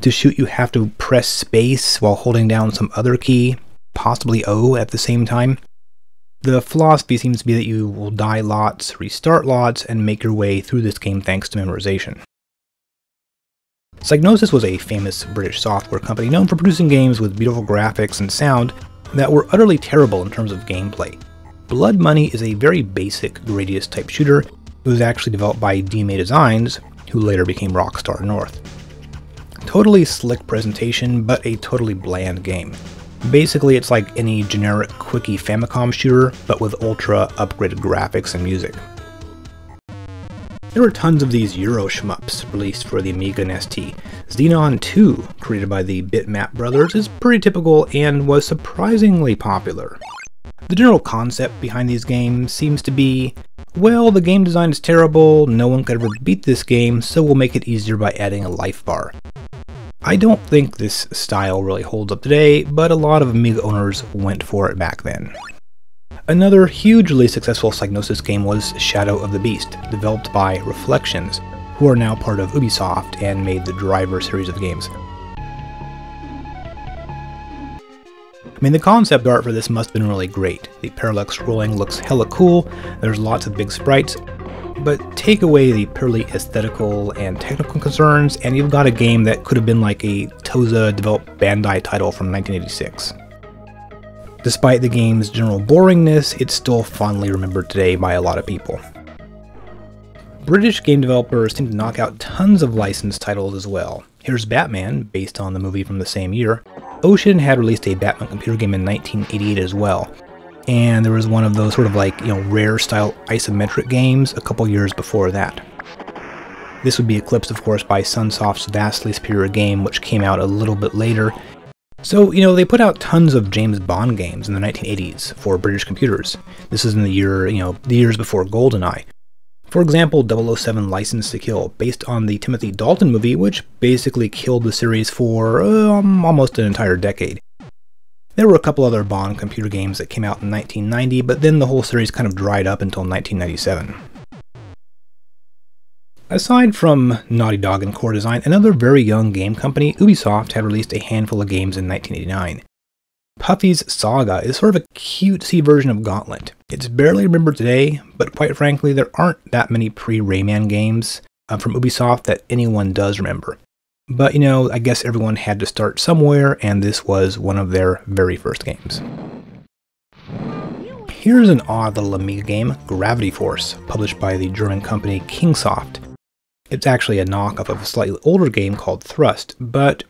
To shoot you have to press space while holding down some other key, possibly O at the same time. The philosophy seems to be that you will die lots, restart lots, and make your way through this game thanks to memorization. Psygnosis was a famous British software company known for producing games with beautiful graphics and sound that were utterly terrible in terms of gameplay. Blood Money is a very basic Gradius type shooter. It was actually developed by DMA Designs, who later became Rockstar North. Totally slick presentation, but a totally bland game. Basically, it's like any generic quickie Famicom shooter, but with ultra upgraded graphics and music. There were tons of these Euro shmups released for the Amiga and ST. Xenon 2, created by the Bitmap brothers, is pretty typical and was surprisingly popular. The general concept behind these games seems to be, well, the game design is terrible, no one could ever beat this game, so we'll make it easier by adding a life bar. I don't think this style really holds up today, but a lot of Amiga owners went for it back then. Another hugely successful Psygnosis game was Shadow of the Beast, developed by Reflections, who are now part of Ubisoft and made the Driver series of games. I mean, the concept art for this must have been really great. The parallax scrolling looks hella cool, there's lots of big sprites, but take away the purely aesthetical and technical concerns, and you've got a game that could have been like a Tose developed Bandai title from 1986. Despite the game's general boringness, it's still fondly remembered today by a lot of people. British game developers seem to knock out tons of licensed titles as well. Here's Batman, based on the movie from the same year. Ocean had released a Batman computer game in 1988 as well, and there was one of those sort of like, you know, rare style isometric games a couple years before that. This would be eclipsed, of course, by Sunsoft's vastly superior game, which came out a little bit later so, you know, they put out tons of James Bond games in the 1980s for British computers. This is in the year, you know, the years before GoldenEye. For example, 007 License to Kill, based on the Timothy Dalton movie, which basically killed the series for um, almost an entire decade. There were a couple other Bond computer games that came out in 1990, but then the whole series kind of dried up until 1997. Aside from Naughty Dog and Core Design, another very young game company, Ubisoft, had released a handful of games in 1989. Puffy's Saga is sort of a cutesy version of Gauntlet. It's barely remembered today, but quite frankly, there aren't that many pre-Rayman games uh, from Ubisoft that anyone does remember. But you know, I guess everyone had to start somewhere, and this was one of their very first games. Here's an odd little Amiga game, Gravity Force, published by the German company Kingsoft. It's actually a knockoff of a slightly older game called Thrust, but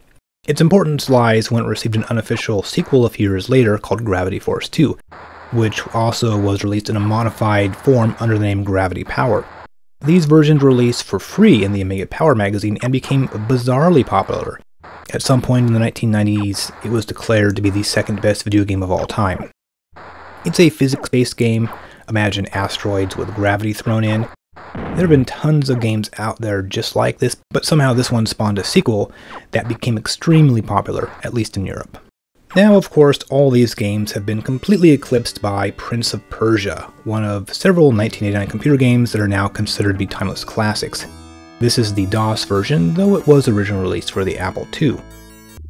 its importance lies when it received an unofficial sequel a few years later called Gravity Force 2, which also was released in a modified form under the name Gravity Power. These versions released for free in the Amiga Power magazine and became bizarrely popular. At some point in the 1990s, it was declared to be the second best video game of all time. It's a physics-based game, imagine asteroids with gravity thrown in, there have been tons of games out there just like this, but somehow this one spawned a sequel that became extremely popular, at least in Europe. Now, of course, all these games have been completely eclipsed by Prince of Persia, one of several 1989 computer games that are now considered to be timeless classics. This is the DOS version, though it was originally released for the Apple II.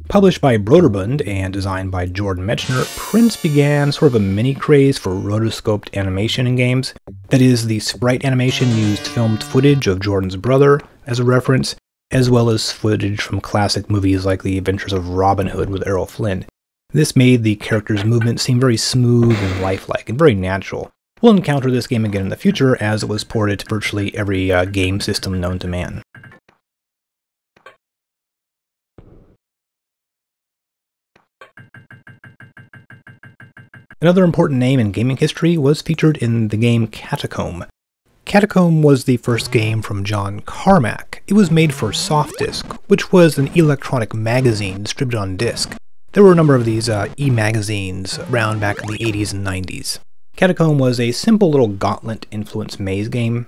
Published by Broderbund and designed by Jordan Mechner, Prince began sort of a mini craze for rotoscoped animation in games. That is, the sprite animation used filmed footage of Jordan's brother as a reference, as well as footage from classic movies like The Adventures of Robin Hood with Errol Flynn. This made the character's movement seem very smooth and lifelike and very natural. We'll encounter this game again in the future as it was ported to virtually every uh, game system known to man. Another important name in gaming history was featured in the game Catacomb. Catacomb was the first game from John Carmack. It was made for Softdisk, which was an electronic magazine distributed on disk. There were a number of these uh, e-magazines around back in the 80s and 90s. Catacomb was a simple little gauntlet-influenced maze game,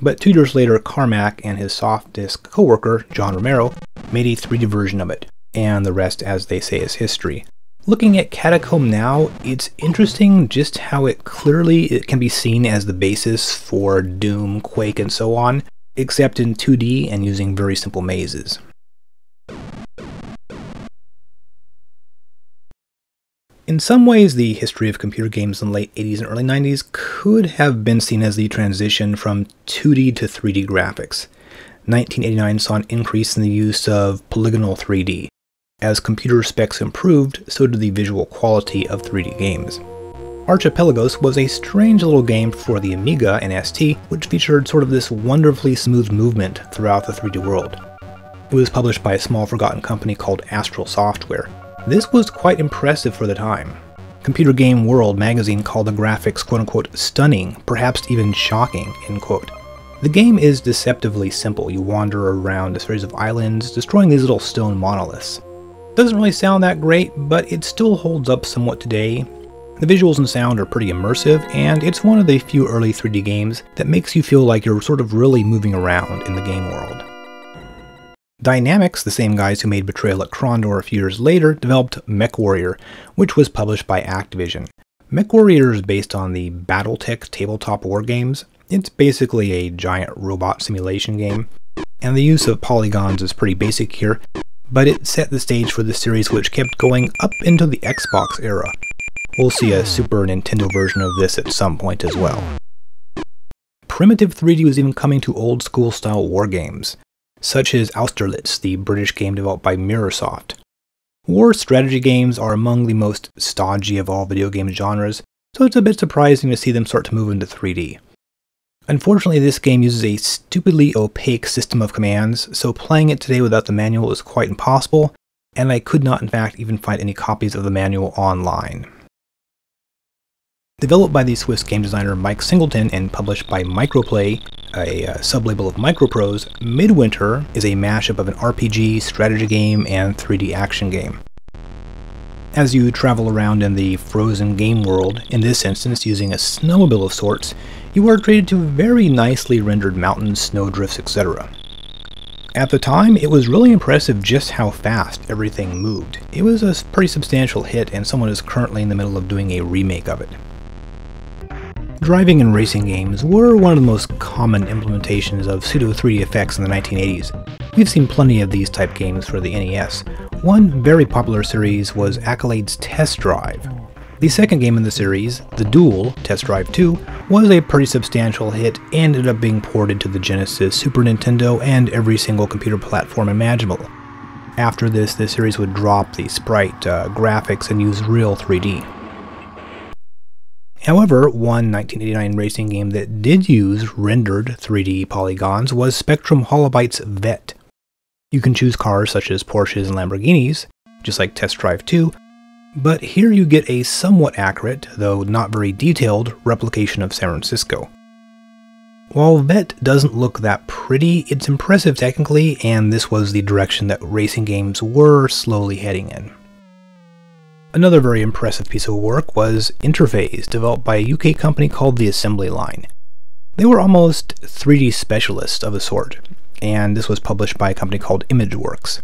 but two years later Carmack and his Softdisk co-worker, John Romero, made a 3D version of it, and the rest, as they say, is history. Looking at Catacomb now, it's interesting just how it clearly it can be seen as the basis for Doom, Quake, and so on, except in 2D and using very simple mazes. In some ways, the history of computer games in the late 80s and early 90s could have been seen as the transition from 2D to 3D graphics. 1989 saw an increase in the use of polygonal 3D, as computer specs improved, so did the visual quality of 3D games. Archipelagos was a strange little game for the Amiga and ST, which featured sort of this wonderfully smooth movement throughout the 3D world. It was published by a small forgotten company called Astral Software. This was quite impressive for the time. Computer Game World magazine called the graphics quote-unquote stunning, perhaps even shocking, end quote. The game is deceptively simple. You wander around a series of islands, destroying these little stone monoliths. Doesn't really sound that great, but it still holds up somewhat today. The visuals and sound are pretty immersive, and it's one of the few early 3D games that makes you feel like you're sort of really moving around in the game world. Dynamix, the same guys who made Betrayal at Krondor a few years later, developed MechWarrior, which was published by Activision. MechWarrior is based on the Battletech tabletop war games. It's basically a giant robot simulation game, and the use of polygons is pretty basic here, but it set the stage for the series which kept going up into the Xbox era. We'll see a Super Nintendo version of this at some point as well. Primitive 3D was even coming to old school style war games such as Austerlitz, the British game developed by Mirrorsoft. War strategy games are among the most stodgy of all video game genres, so it's a bit surprising to see them start to move into 3D. Unfortunately, this game uses a stupidly opaque system of commands, so playing it today without the manual is quite impossible, and I could not in fact even find any copies of the manual online. Developed by the Swiss game designer Mike Singleton and published by Microplay, a uh, sublabel of Microprose, Midwinter is a mashup of an RPG, strategy game, and 3D action game. As you travel around in the frozen game world, in this instance using a snowmobile of sorts, you are treated to very nicely rendered mountains, snowdrifts, etc. At the time, it was really impressive just how fast everything moved. It was a pretty substantial hit, and someone is currently in the middle of doing a remake of it. Driving and racing games were one of the most common implementations of pseudo 3D effects in the 1980s. We've seen plenty of these type games for the NES. One very popular series was Accolade's Test Drive. The second game in the series, The Duel, Test Drive 2, was a pretty substantial hit and ended up being ported to the Genesis, Super Nintendo, and every single computer platform imaginable. After this, the series would drop the sprite uh, graphics and use real 3D. However, one 1989 racing game that did use rendered 3D polygons was Spectrum Holobyte's Vette. You can choose cars such as Porsches and Lamborghinis, just like Test Drive 2, but here you get a somewhat accurate, though not very detailed, replication of San Francisco. While Vette doesn't look that pretty, it's impressive technically, and this was the direction that racing games were slowly heading in. Another very impressive piece of work was Interphase, developed by a UK company called The Assembly Line. They were almost 3D specialists of a sort, and this was published by a company called Imageworks.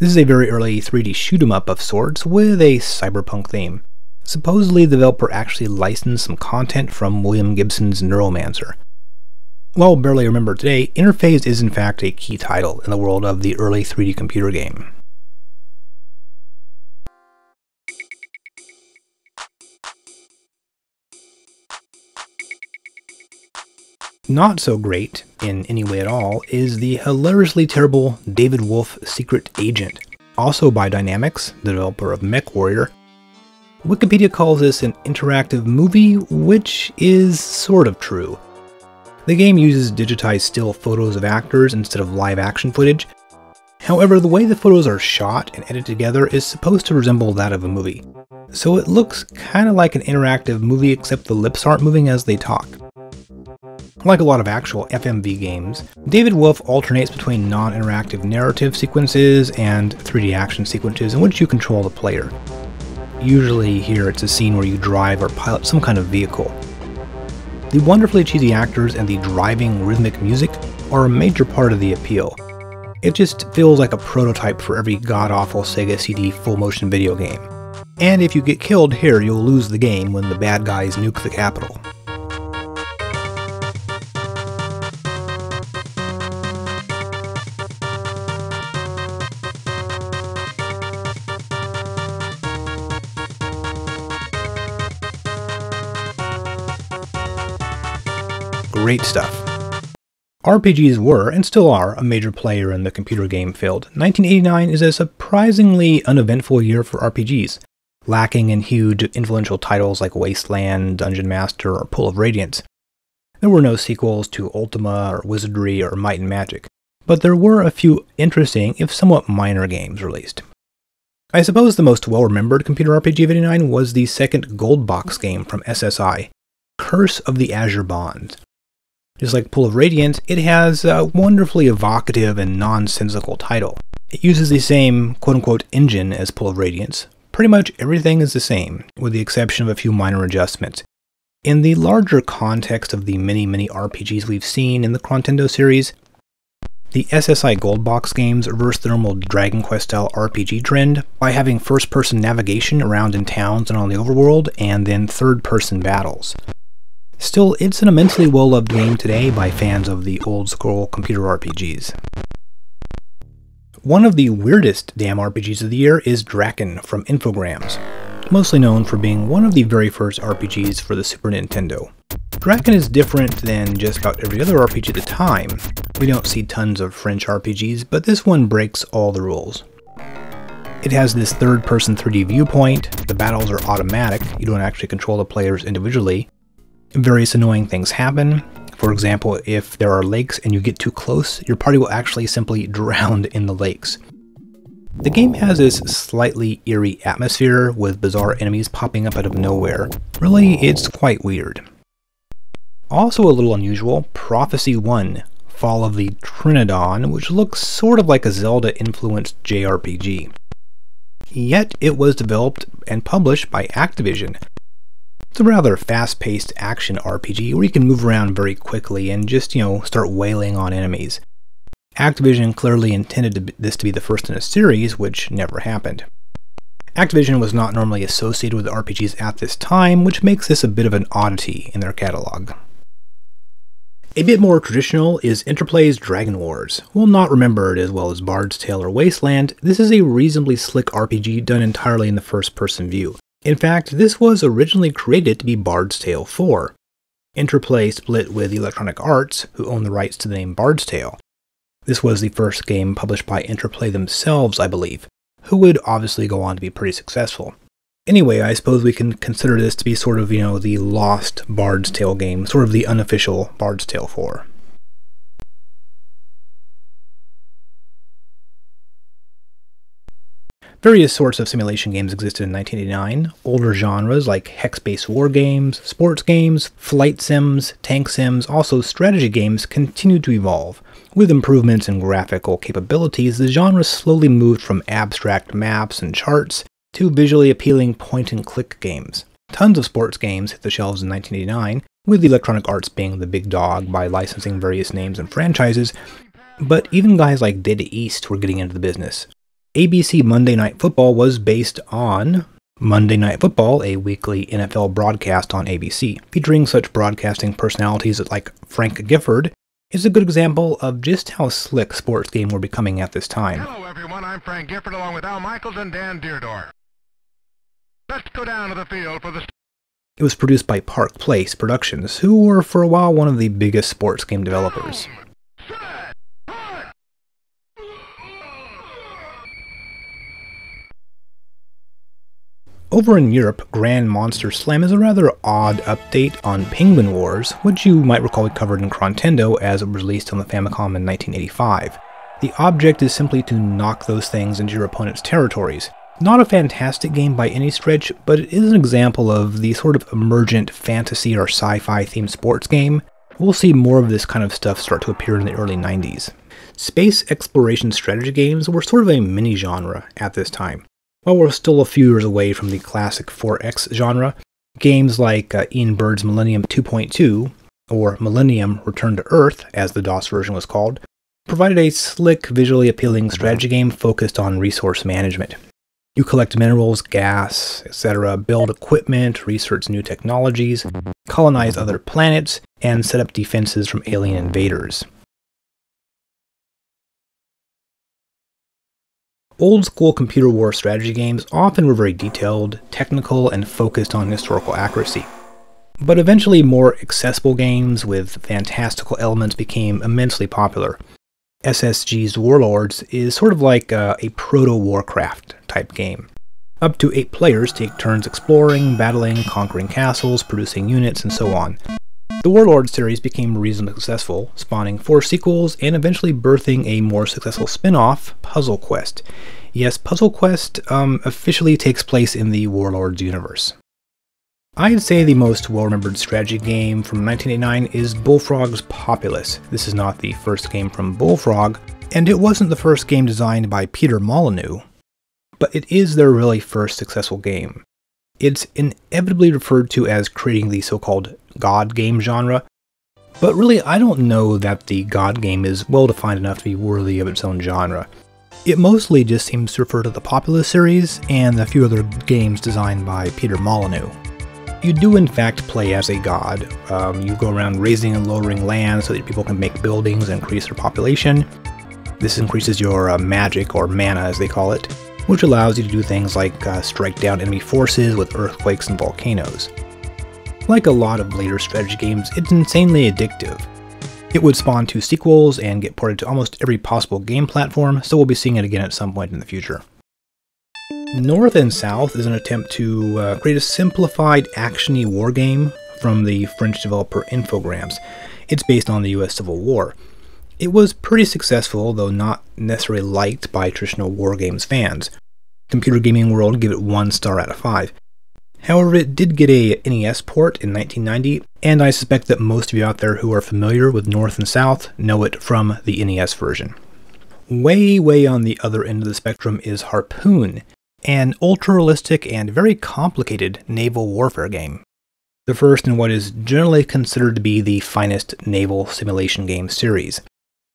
This is a very early 3D shoot 'em up of sorts with a cyberpunk theme. Supposedly, the developer actually licensed some content from William Gibson's Neuromancer. While barely remembered today, Interphase is in fact a key title in the world of the early 3D computer game. Not so great, in any way at all, is the hilariously terrible David Wolf Secret Agent, also by Dynamix, the developer of MechWarrior. Wikipedia calls this an interactive movie, which is sort of true. The game uses digitized still photos of actors instead of live action footage. However, the way the photos are shot and edited together is supposed to resemble that of a movie. So it looks kinda like an interactive movie except the lips aren't moving as they talk. Like a lot of actual FMV games, David Wolf alternates between non-interactive narrative sequences and 3D action sequences in which you control the player. Usually here it's a scene where you drive or pilot some kind of vehicle. The wonderfully cheesy actors and the driving rhythmic music are a major part of the appeal. It just feels like a prototype for every god-awful Sega CD full motion video game. And if you get killed here, you'll lose the game when the bad guys nuke the capital. Great stuff. RPGs were, and still are, a major player in the computer game field. 1989 is a surprisingly uneventful year for RPGs, lacking in huge, influential titles like Wasteland, Dungeon Master, or Pool of Radiance. There were no sequels to Ultima, or Wizardry, or Might and Magic, but there were a few interesting, if somewhat minor games released. I suppose the most well remembered computer RPG of 89 was the second Gold Box game from SSI, Curse of the Azure Bonds. Just like Pool of Radiance, it has a wonderfully evocative and nonsensical title. It uses the same quote unquote engine as Pool of Radiance. Pretty much everything is the same, with the exception of a few minor adjustments. In the larger context of the many, many RPGs we've seen in the Chrontendo series, the SSI Gold Box games reverse the normal Dragon Quest style RPG trend by having first person navigation around in towns and on the overworld, and then third person battles. Still, it's an immensely well loved game today by fans of the old school computer RPGs. One of the weirdest damn RPGs of the year is Drakkhen from Infogrames, mostly known for being one of the very first RPGs for the Super Nintendo. Drakkhen is different than just about every other RPG at the time. We don't see tons of French RPGs, but this one breaks all the rules. It has this third person 3D viewpoint, the battles are automatic, you don't actually control the players individually, various annoying things happen. For example, if there are lakes and you get too close, your party will actually simply drown in the lakes. The game has this slightly eerie atmosphere with bizarre enemies popping up out of nowhere. Really, it's quite weird. Also a little unusual, Prophecy 1, Fall of the Trinadon, which looks sort of like a Zelda-influenced JRPG. Yet it was developed and published by Activision, it's a rather fast-paced action RPG where you can move around very quickly and just, you know, start wailing on enemies. Activision clearly intended this to be the first in a series, which never happened. Activision was not normally associated with RPGs at this time, which makes this a bit of an oddity in their catalog. A bit more traditional is Interplay's Dragon Wars. While not remembered as well as Bard's Tale or Wasteland, this is a reasonably slick RPG done entirely in the first person view. In fact, this was originally created to be Bard's Tale 4. Interplay split with Electronic Arts, who own the rights to the name Bard's Tale. This was the first game published by Interplay themselves, I believe, who would obviously go on to be pretty successful. Anyway, I suppose we can consider this to be sort of, you know, the lost Bard's Tale game, sort of the unofficial Bard's Tale 4. Various sorts of simulation games existed in 1989. Older genres like hex-based war games, sports games, flight sims, tank sims, also strategy games continued to evolve. With improvements in graphical capabilities, the genre slowly moved from abstract maps and charts to visually appealing point-and-click games. Tons of sports games hit the shelves in 1989, with the Electronic Arts being the big dog by licensing various names and franchises, but even guys like Data East were getting into the business. ABC Monday Night Football was based on Monday Night Football, a weekly NFL broadcast on ABC. Featuring such broadcasting personalities like Frank Gifford is a good example of just how slick sports games were becoming at this time. Hello everyone, I'm Frank Gifford along with Al Michaels and Dan Dierdorf. Let's go down to the field for the... It was produced by Park Place Productions, who were for a while one of the biggest sports game developers. Over in Europe, Grand Monster Slam is a rather odd update on Penguin Wars, which you might recall we covered in Chrontendo as it was released on the Famicom in 1985. The object is simply to knock those things into your opponent's territories. Not a fantastic game by any stretch, but it is an example of the sort of emergent fantasy or sci-fi themed sports game. We'll see more of this kind of stuff start to appear in the early 90s. Space exploration strategy games were sort of a mini genre at this time. While we're still a few years away from the classic 4X genre, games like uh, Ian Bird's Millennium 2.2, or Millennium Return to Earth, as the DOS version was called, provided a slick, visually appealing strategy game focused on resource management. You collect minerals, gas, etc., build equipment, research new technologies, colonize other planets, and set up defenses from alien invaders. Old school computer war strategy games often were very detailed, technical, and focused on historical accuracy. But eventually, more accessible games with fantastical elements became immensely popular. SSG's Warlords is sort of like uh, a, a proto Warcraft type game. Up to eight players take turns exploring, battling, conquering castles, producing units, and so on. The Warlord series became reasonably successful, spawning four sequels and eventually birthing a more successful spin off, Puzzle Quest. Yes, Puzzle Quest um, officially takes place in the Warlords universe. I'd say the most well remembered strategy game from 1989 is Bullfrog's Populous. This is not the first game from Bullfrog, and it wasn't the first game designed by Peter Molyneux, but it is their really first successful game. It's inevitably referred to as creating the so called God game genre, but really I don't know that the God game is well defined enough to be worthy of its own genre. It mostly just seems to refer to the Populous series and a few other games designed by Peter Molyneux. You do in fact play as a god. Um, you go around raising and lowering land so that people can make buildings and increase their population. This increases your uh, magic, or mana as they call it, which allows you to do things like uh, strike down enemy forces with earthquakes and volcanoes. Like a lot of later strategy games, it's insanely addictive. It would spawn two sequels and get ported to almost every possible game platform, so we'll be seeing it again at some point in the future. North and South is an attempt to uh, create a simplified actiony war game from the French developer Infogrames. It's based on the US Civil War. It was pretty successful, though not necessarily liked by traditional war games fans. Computer Gaming World gave it 1 star out of 5. However, it did get a NES port in 1990, and I suspect that most of you out there who are familiar with North and South know it from the NES version. Way, way on the other end of the spectrum is Harpoon, an ultra realistic and very complicated naval warfare game. The first in what is generally considered to be the finest naval simulation game series.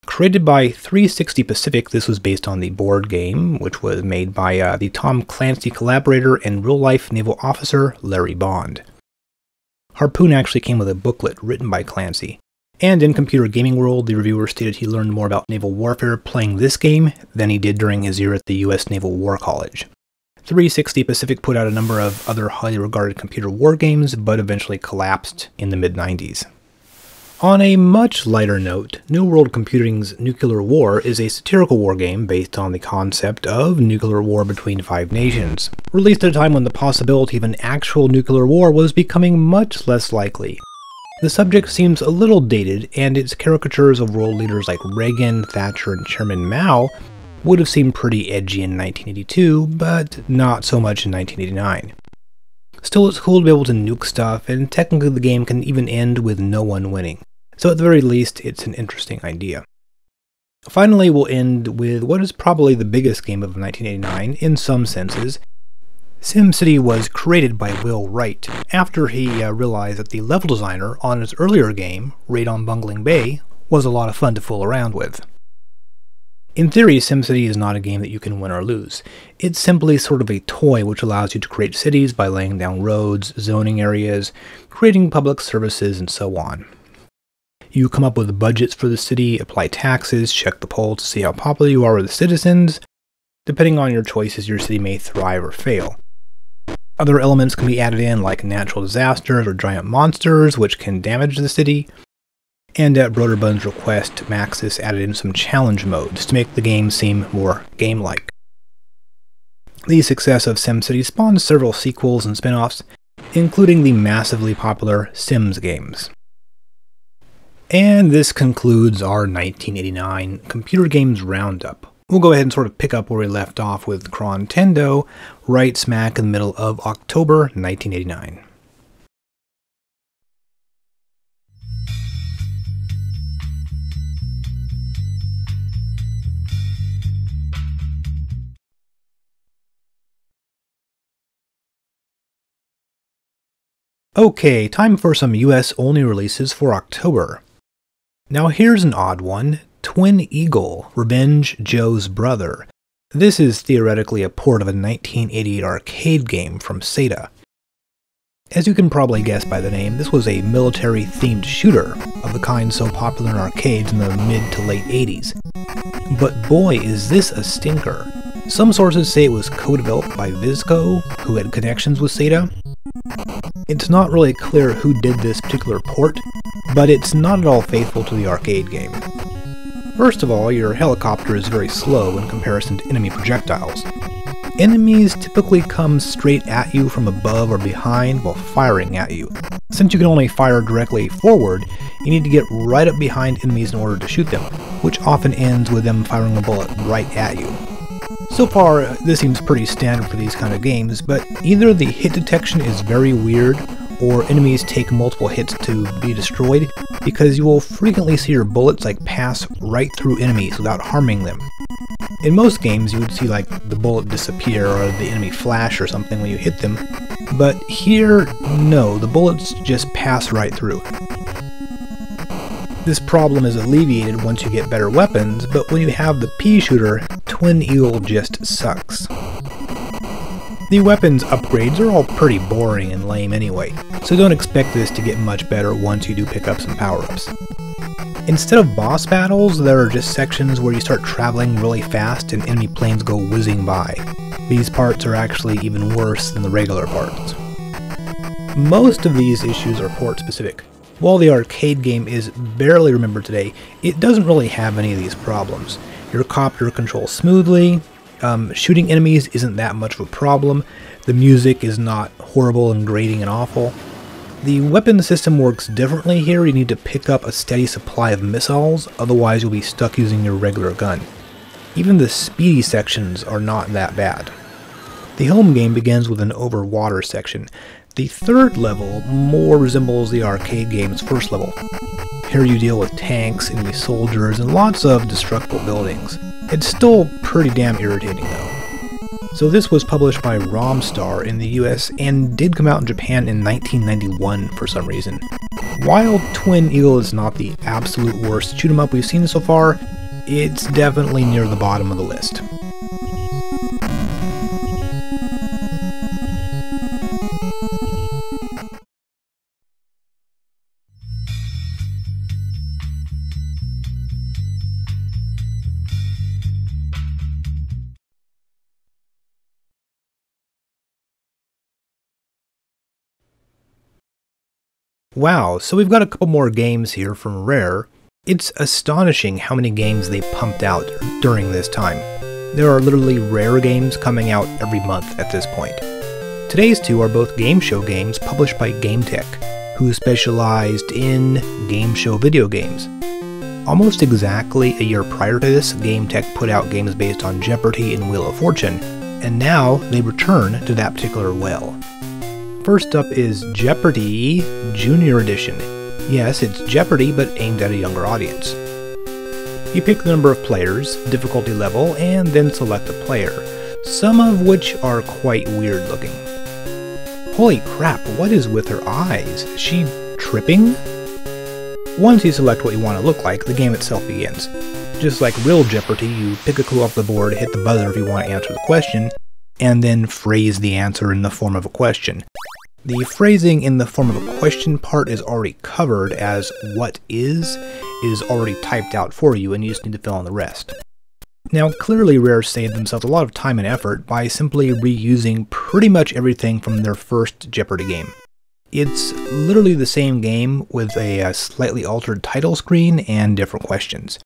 Created by 360 Pacific, this was based on the board game, which was made by uh, the Tom Clancy collaborator and real life naval officer Larry Bond. Harpoon actually came with a booklet written by Clancy. And in Computer Gaming World, the reviewer stated he learned more about naval warfare playing this game than he did during his year at the U.S. Naval War College. 360 Pacific put out a number of other highly regarded computer war games, but eventually collapsed in the mid 90s. On a much lighter note, New World Computing's Nuclear War is a satirical war game based on the concept of nuclear war between five nations, released at a time when the possibility of an actual nuclear war was becoming much less likely. The subject seems a little dated, and its caricatures of world leaders like Reagan, Thatcher, and Chairman Mao would have seemed pretty edgy in 1982, but not so much in 1989. Still, it's cool to be able to nuke stuff, and technically the game can even end with no one winning. So at the very least, it's an interesting idea. Finally, we'll end with what is probably the biggest game of 1989 in some senses. SimCity was created by Will Wright after he uh, realized that the level designer on his earlier game, Raid on Bungling Bay, was a lot of fun to fool around with. In theory, SimCity is not a game that you can win or lose. It's simply sort of a toy which allows you to create cities by laying down roads, zoning areas, creating public services, and so on. You come up with budgets for the city, apply taxes, check the polls to see how popular you are with the citizens. Depending on your choices, your city may thrive or fail. Other elements can be added in, like natural disasters or giant monsters, which can damage the city. And at Broderbund's request, Maxis added in some challenge modes to make the game seem more game like. The success of SimCity spawned several sequels and spin offs, including the massively popular Sims games. And this concludes our 1989 Computer Games Roundup. We'll go ahead and sort of pick up where we left off with Chrontendo, right smack in the middle of October 1989. Okay, time for some US only releases for October. Now here's an odd one Twin Eagle Revenge Joe's Brother. This is theoretically a port of a 1988 arcade game from Sega. As you can probably guess by the name, this was a military themed shooter of the kind so popular in arcades in the mid to late 80s. But boy, is this a stinker. Some sources say it was co developed by Visco, who had connections with Sega. It's not really clear who did this particular port, but it's not at all faithful to the arcade game. First of all, your helicopter is very slow in comparison to enemy projectiles. Enemies typically come straight at you from above or behind while firing at you. Since you can only fire directly forward, you need to get right up behind enemies in order to shoot them, which often ends with them firing a bullet right at you. So far, this seems pretty standard for these kind of games, but either the hit detection is very weird, or enemies take multiple hits to be destroyed because you will frequently see your bullets like pass right through enemies without harming them. In most games you would see like the bullet disappear or the enemy flash or something when you hit them, but here, no, the bullets just pass right through. This problem is alleviated once you get better weapons, but when you have the pea shooter, Twin Eagle just sucks. The weapons upgrades are all pretty boring and lame anyway, so don't expect this to get much better once you do pick up some power-ups. Instead of boss battles, there are just sections where you start traveling really fast and enemy planes go whizzing by. These parts are actually even worse than the regular parts. Most of these issues are port specific. While the arcade game is barely remembered today, it doesn't really have any of these problems. Your copter controls smoothly, um, shooting enemies isn't that much of a problem. The music is not horrible and grating and awful. The weapon system works differently here. You need to pick up a steady supply of missiles, otherwise you'll be stuck using your regular gun. Even the speedy sections are not that bad. The home game begins with an over water section. The third level more resembles the arcade game's first level. Here you deal with tanks, enemy soldiers, and lots of destructible buildings. It's still pretty damn irritating though. So this was published by Romstar in the US and did come out in Japan in 1991 for some reason. While Twin Eagle is not the absolute worst shoot 'em up we've seen so far, it's definitely near the bottom of the list. Wow, so we've got a couple more games here from Rare. It's astonishing how many games they pumped out during this time. There are literally Rare games coming out every month at this point. Today's two are both game show games published by GameTek, who specialized in game show video games. Almost exactly a year prior to this, GameTek put out games based on Jeopardy and Wheel of Fortune, and now they return to that particular well. First up is Jeopardy! Junior Edition. Yes, it's Jeopardy, but aimed at a younger audience. You pick the number of players, difficulty level, and then select a player, some of which are quite weird looking. Holy crap, what is with her eyes? Is she tripping? Once you select what you want to look like, the game itself begins. Just like real Jeopardy, you pick a clue off the board, hit the buzzer if you want to answer the question, and then phrase the answer in the form of a question. The phrasing in the form of a question part is already covered as what is is already typed out for you and you just need to fill in the rest. Now clearly Rare saved themselves a lot of time and effort by simply reusing pretty much everything from their first Jeopardy game. It's literally the same game with a, a slightly altered title screen and different questions.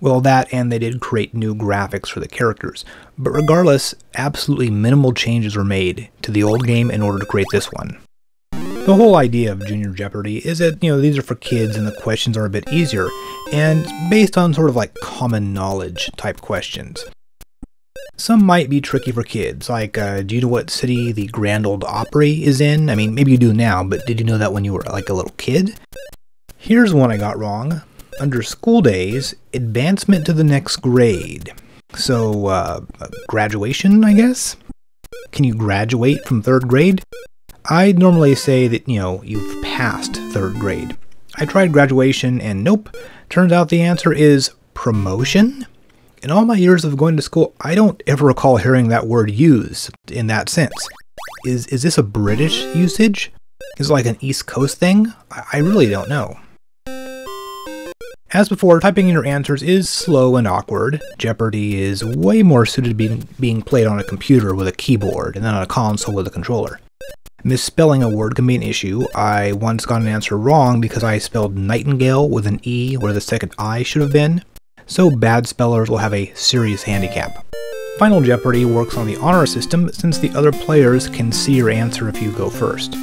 Well, that and they did create new graphics for the characters. But regardless, absolutely minimal changes were made to the old game in order to create this one. The whole idea of Junior Jeopardy is that, you know, these are for kids and the questions are a bit easier, and based on sort of like common knowledge type questions. Some might be tricky for kids, like, uh, do you know what city the Grand Old Opry is in? I mean, maybe you do now, but did you know that when you were like a little kid? Here's one I got wrong under school days, advancement to the next grade. So, uh, graduation, I guess? Can you graduate from third grade? I'd normally say that, you know, you've passed third grade. I tried graduation and nope. Turns out the answer is promotion? In all my years of going to school, I don't ever recall hearing that word used in that sense. Is, is this a British usage? Is it like an East Coast thing? I, I really don't know. As before, typing in your answers is slow and awkward. Jeopardy is way more suited to being, being played on a computer with a keyboard and then on a console with a controller. Misspelling a word can be an issue. I once got an answer wrong because I spelled nightingale with an E where the second I should have been, so bad spellers will have a serious handicap. Final Jeopardy works on the honor system since the other players can see your answer if you go first.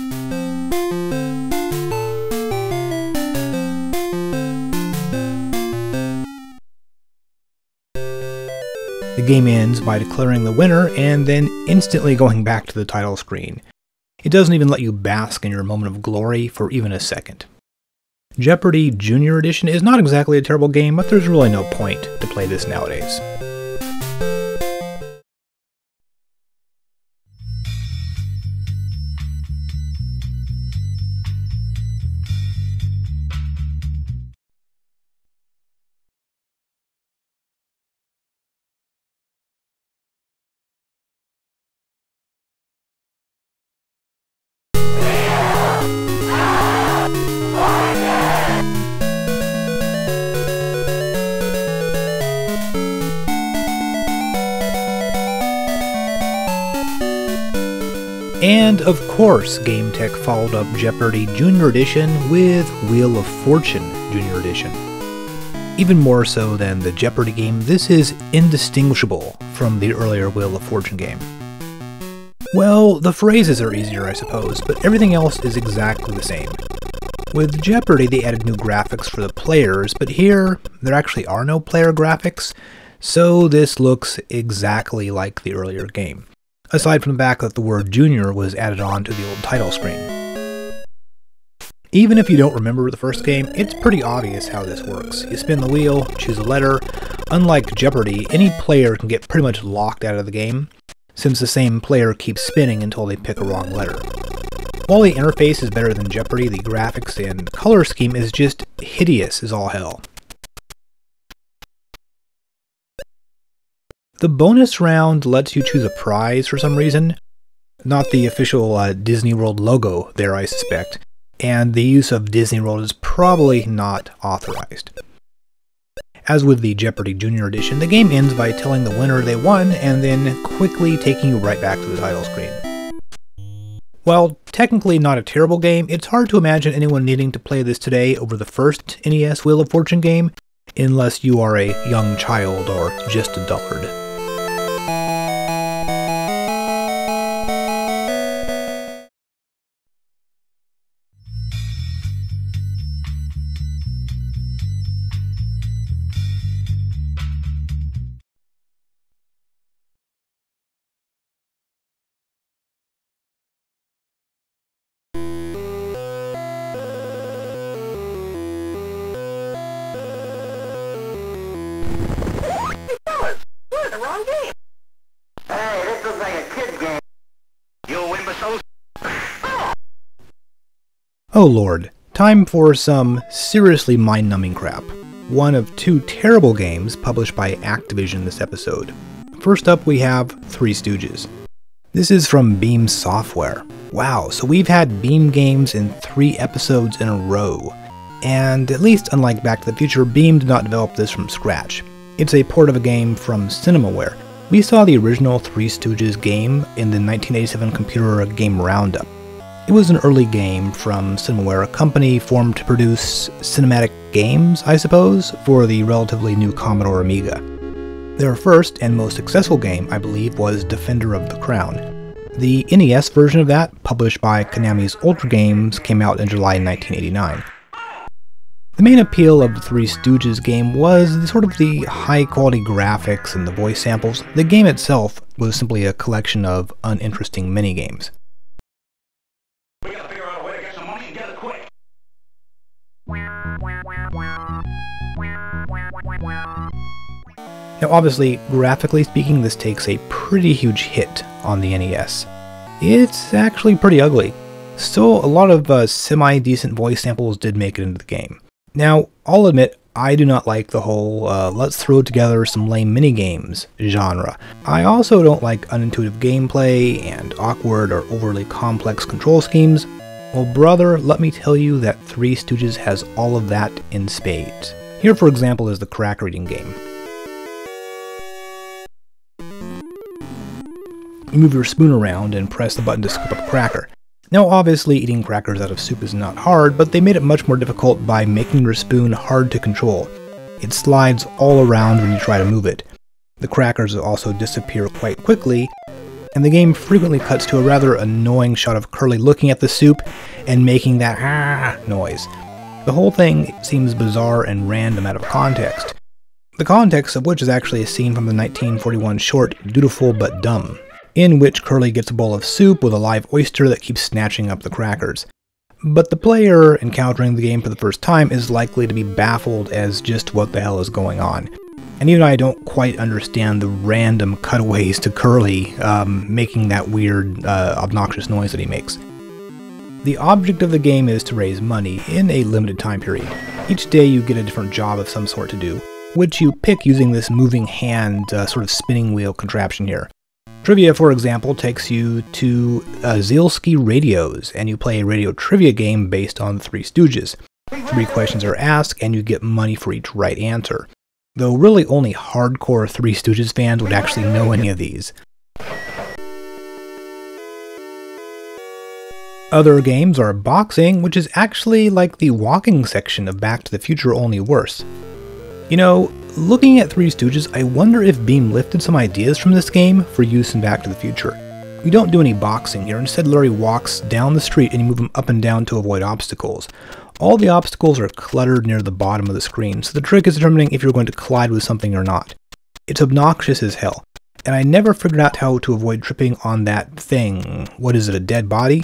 Game ends by declaring the winner and then instantly going back to the title screen. It doesn't even let you bask in your moment of glory for even a second. Jeopardy! Junior Edition is not exactly a terrible game, but there's really no point to play this nowadays. Of course, GameTek followed up Jeopardy! Junior Edition with Wheel of Fortune Junior Edition. Even more so than the Jeopardy game, this is indistinguishable from the earlier Wheel of Fortune game. Well, the phrases are easier, I suppose, but everything else is exactly the same. With Jeopardy, they added new graphics for the players, but here, there actually are no player graphics, so this looks exactly like the earlier game aside from the fact that the word junior was added on to the old title screen. Even if you don't remember the first game, it's pretty obvious how this works. You spin the wheel, choose a letter. Unlike Jeopardy, any player can get pretty much locked out of the game, since the same player keeps spinning until they pick a wrong letter. While the interface is better than Jeopardy, the graphics and color scheme is just hideous as all hell. The bonus round lets you choose a prize for some reason. Not the official uh, Disney World logo there, I suspect. And the use of Disney World is probably not authorized. As with the Jeopardy! Junior Edition, the game ends by telling the winner they won and then quickly taking you right back to the title screen. While technically not a terrible game, it's hard to imagine anyone needing to play this today over the first NES Wheel of Fortune game, unless you are a young child or just a dullard. Oh lord, time for some seriously mind-numbing crap. One of two terrible games published by Activision this episode. First up we have Three Stooges. This is from Beam Software. Wow, so we've had Beam games in three episodes in a row. And at least unlike Back to the Future, Beam did not develop this from scratch. It's a port of a game from Cinemaware. We saw the original Three Stooges game in the 1987 Computer Game Roundup. It was an early game from Cinemaware, a company formed to produce cinematic games, I suppose, for the relatively new Commodore Amiga. Their first and most successful game, I believe, was Defender of the Crown. The NES version of that, published by Konami's Ultra Games, came out in July 1989. The main appeal of the Three Stooges game was sort of the high quality graphics and the voice samples. The game itself was simply a collection of uninteresting minigames. Now obviously, graphically speaking, this takes a pretty huge hit on the NES. It's actually pretty ugly. Still, a lot of uh, semi-decent voice samples did make it into the game. Now, I'll admit, I do not like the whole uh, let's throw together some lame minigames genre. I also don't like unintuitive gameplay and awkward or overly complex control schemes. Well, brother, let me tell you that Three Stooges has all of that in spades. Here, for example, is the crack reading game. You move your spoon around and press the button to scoop up a cracker. Now obviously eating crackers out of soup is not hard, but they made it much more difficult by making your spoon hard to control. It slides all around when you try to move it. The crackers also disappear quite quickly, and the game frequently cuts to a rather annoying shot of Curly looking at the soup and making that ah noise. The whole thing seems bizarre and random out of context. The context of which is actually a scene from the 1941 short Dutiful but Dumb. in which Curly gets a bowl of soup with a live oyster that keeps snatching up the crackers. But the player encountering the game for the first time is likely to be baffled as just what the hell is going on. And even I don't quite understand the random cutaways to Curly um, making that weird, uh, obnoxious noise that he makes. The object of the game is to raise money in a limited time period. Each day you get a different job of some sort to do, which you pick using this moving hand uh, sort of spinning wheel contraption here. Trivia, for example, takes you to uh, Zielski Radios, and you play a radio trivia game based on Three Stooges. Three questions are asked, and you get money for each right answer though really only hardcore Three Stooges fans would actually know any of these. Other games are boxing, which is actually like the walking section of Back to the Future, only worse. You know, looking at Three Stooges, I wonder if Beam lifted some ideas from this game for use in Back to the Future. You don't do any boxing here, instead Larry walks down the street and you move him up and down to avoid obstacles. All the obstacles are cluttered near the bottom of the screen, so the trick is determining if you're going to collide with something or not. It's obnoxious as hell, and I never figured out how to avoid tripping on that thing. What is it, a dead body?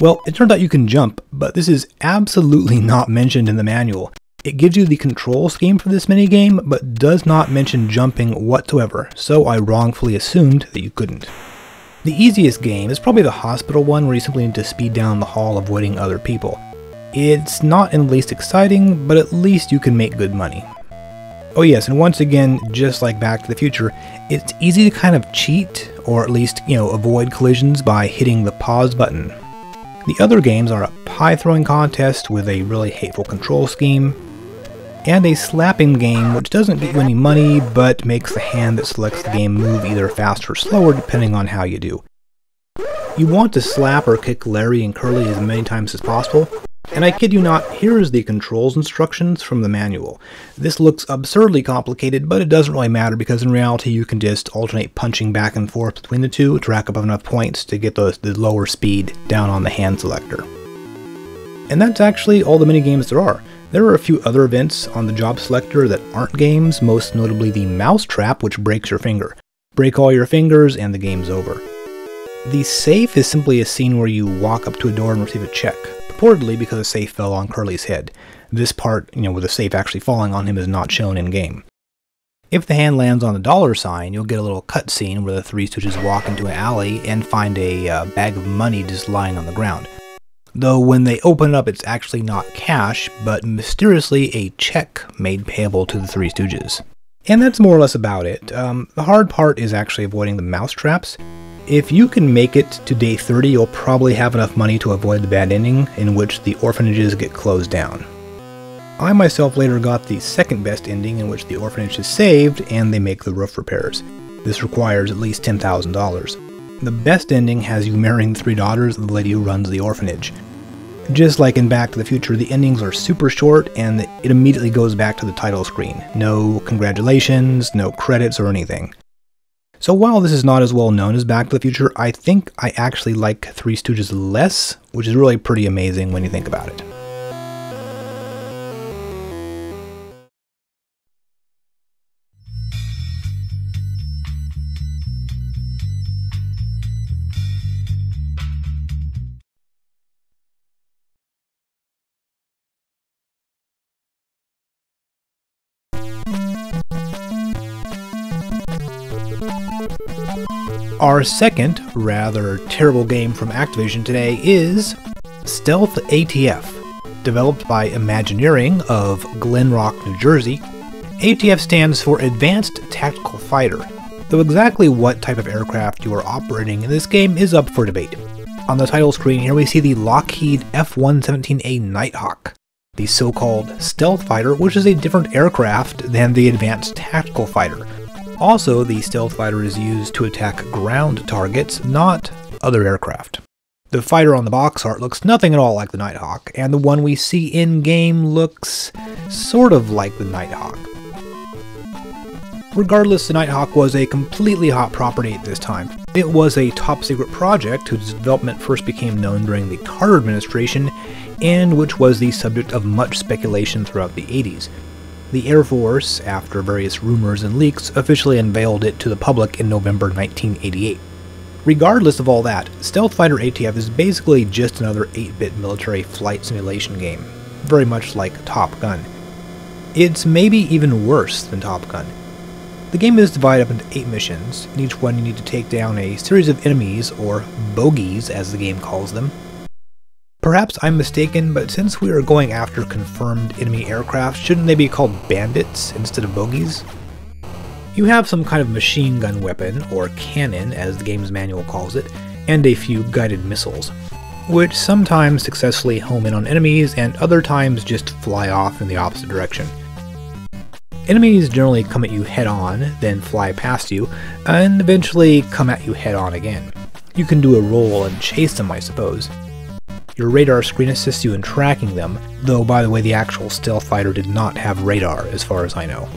Well, it turns out you can jump, but this is absolutely not mentioned in the manual. It gives you the control scheme for this minigame, but does not mention jumping whatsoever, so I wrongfully assumed that you couldn't. The easiest game is probably the hospital one where you simply need to speed down the hall avoiding other people. It's not in the least exciting, but at least you can make good money. Oh yes, and once again, just like Back to the Future, it's easy to kind of cheat, or at least, you know, avoid collisions by hitting the pause button. The other games are a pie throwing contest with a really hateful control scheme, and a slapping game which doesn't get you any money but makes the hand that selects the game move either faster or slower depending on how you do. You want to slap or kick Larry and Curly as many times as possible, and I kid you not, here is the controls instructions from the manual. This looks absurdly complicated, but it doesn't really matter because in reality you can just alternate punching back and forth between the two to rack up enough points to get the, the lower speed down on the hand selector. And that's actually all the minigames there are. There are a few other events on the job selector that aren't games, most notably the mouse trap, which breaks your finger. Break all your fingers and the game's over. The safe is simply a scene where you walk up to a door and receive a check reportedly because a safe fell on Curly's head. This part, you know, with the safe actually falling on him is not shown in game. If the hand lands on the dollar sign, you'll get a little cutscene where the Three Stooges walk into an alley and find a uh, bag of money just lying on the ground. Though when they open it up, it's actually not cash, but mysteriously a check made payable to the Three Stooges. And that's more or less about it. Um, the hard part is actually avoiding the mouse traps. If you can make it to day 30, you'll probably have enough money to avoid the bad ending in which the orphanages get closed down. I myself later got the second best ending in which the orphanage is saved and they make the roof repairs. This requires at least $10,000. The best ending has you marrying three daughters of the lady who runs the orphanage. Just like in Back to the Future, the endings are super short and it immediately goes back to the title screen. No congratulations, no credits or anything. So while this is not as well known as Back to the Future, I think I actually like Three Stooges less, which is really pretty amazing when you think about it. Our second, rather terrible game from Activision today is Stealth ATF. Developed by Imagineering of Glen Rock, New Jersey, ATF stands for Advanced Tactical Fighter, though exactly what type of aircraft you are operating in this game is up for debate. On the title screen here we see the Lockheed F-117A Nighthawk, the so-called stealth fighter, which is a different aircraft than the Advanced Tactical Fighter, also, the stealth fighter is used to attack ground targets, not other aircraft. The fighter on the box art looks nothing at all like the Nighthawk, and the one we see in-game looks sort of like the Nighthawk. Regardless, the Nighthawk was a completely hot property at this time. It was a top secret project whose development first became known during the Carter administration, and which was the subject of much speculation throughout the 80s. The Air Force, after various rumors and leaks, officially unveiled it to the public in November 1988. Regardless of all that, Stealth Fighter ATF is basically just another 8-bit military flight simulation game, very much like Top Gun. It's maybe even worse than Top Gun. The game is divided up into 8 missions, in each one you need to take down a series of enemies, or bogies as the game calls them. Perhaps I'm mistaken, but since we are going after confirmed enemy aircraft, shouldn't they be called bandits instead of bogies? You have some kind of machine gun weapon, or cannon as the game's manual calls it, and a few guided missiles, which sometimes successfully home in on enemies and other times just fly off in the opposite direction. Enemies generally come at you head on, then fly past you, and eventually come at you head on again. You can do a roll and chase them, I suppose. Your radar screen assists you in tracking them, though by the way the actual stealth fighter did not have radar as far as I know.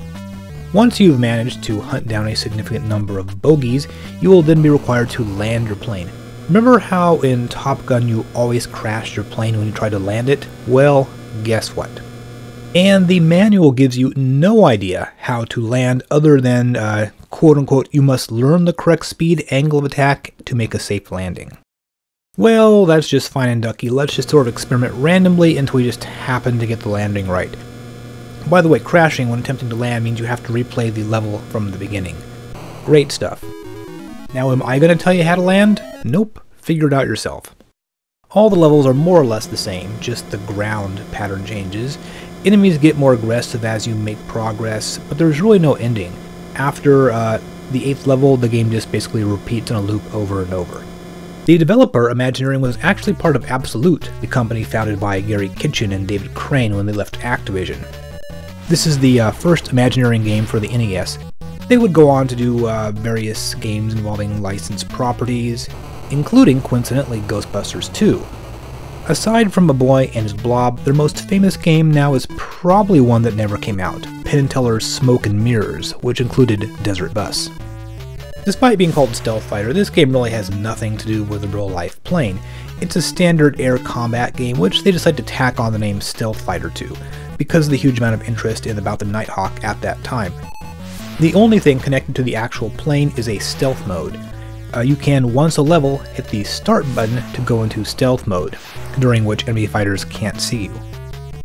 Once you've managed to hunt down a significant number of bogies, you will then be required to land your plane. Remember how in Top Gun you always crashed your plane when you tried to land it? Well, guess what? And the manual gives you no idea how to land other than, uh, quote unquote, you must learn the correct speed angle of attack to make a safe landing. Well, that's just fine and ducky. Let's just sort of experiment randomly until we just happen to get the landing right. By the way, crashing when attempting to land means you have to replay the level from the beginning. Great stuff. Now am I going to tell you how to land? Nope, figure it out yourself. All the levels are more or less the same, just the ground pattern changes. Enemies get more aggressive as you make progress, but there's really no ending. After uh, the 8th level, the game just basically repeats in a loop over and over. The developer, Imagineering, was actually part of Absolute, the company founded by Garry Kitchen and David Crane when they left Activision. This is the uh, first Imagineering game for the NES. They would go on to do uh, various games involving licensed properties, including, coincidentally, Ghostbusters 2. Aside from A Boy and His Blob, their most famous game now is probably one that never came out, Penn & Teller's Smoke and Mirrors, which included Desert Bus. Despite being called Stealth Fighter, this game really has nothing to do with a real-life plane. It's a standard air combat game which they decided to tack on the name Stealth Fighter to, because of the huge amount of interest in about the Nighthawk at that time. The only thing connected to the actual plane is a stealth mode. Uh, you can, once a level, hit the start button to go into stealth mode, during which enemy fighters can't see you.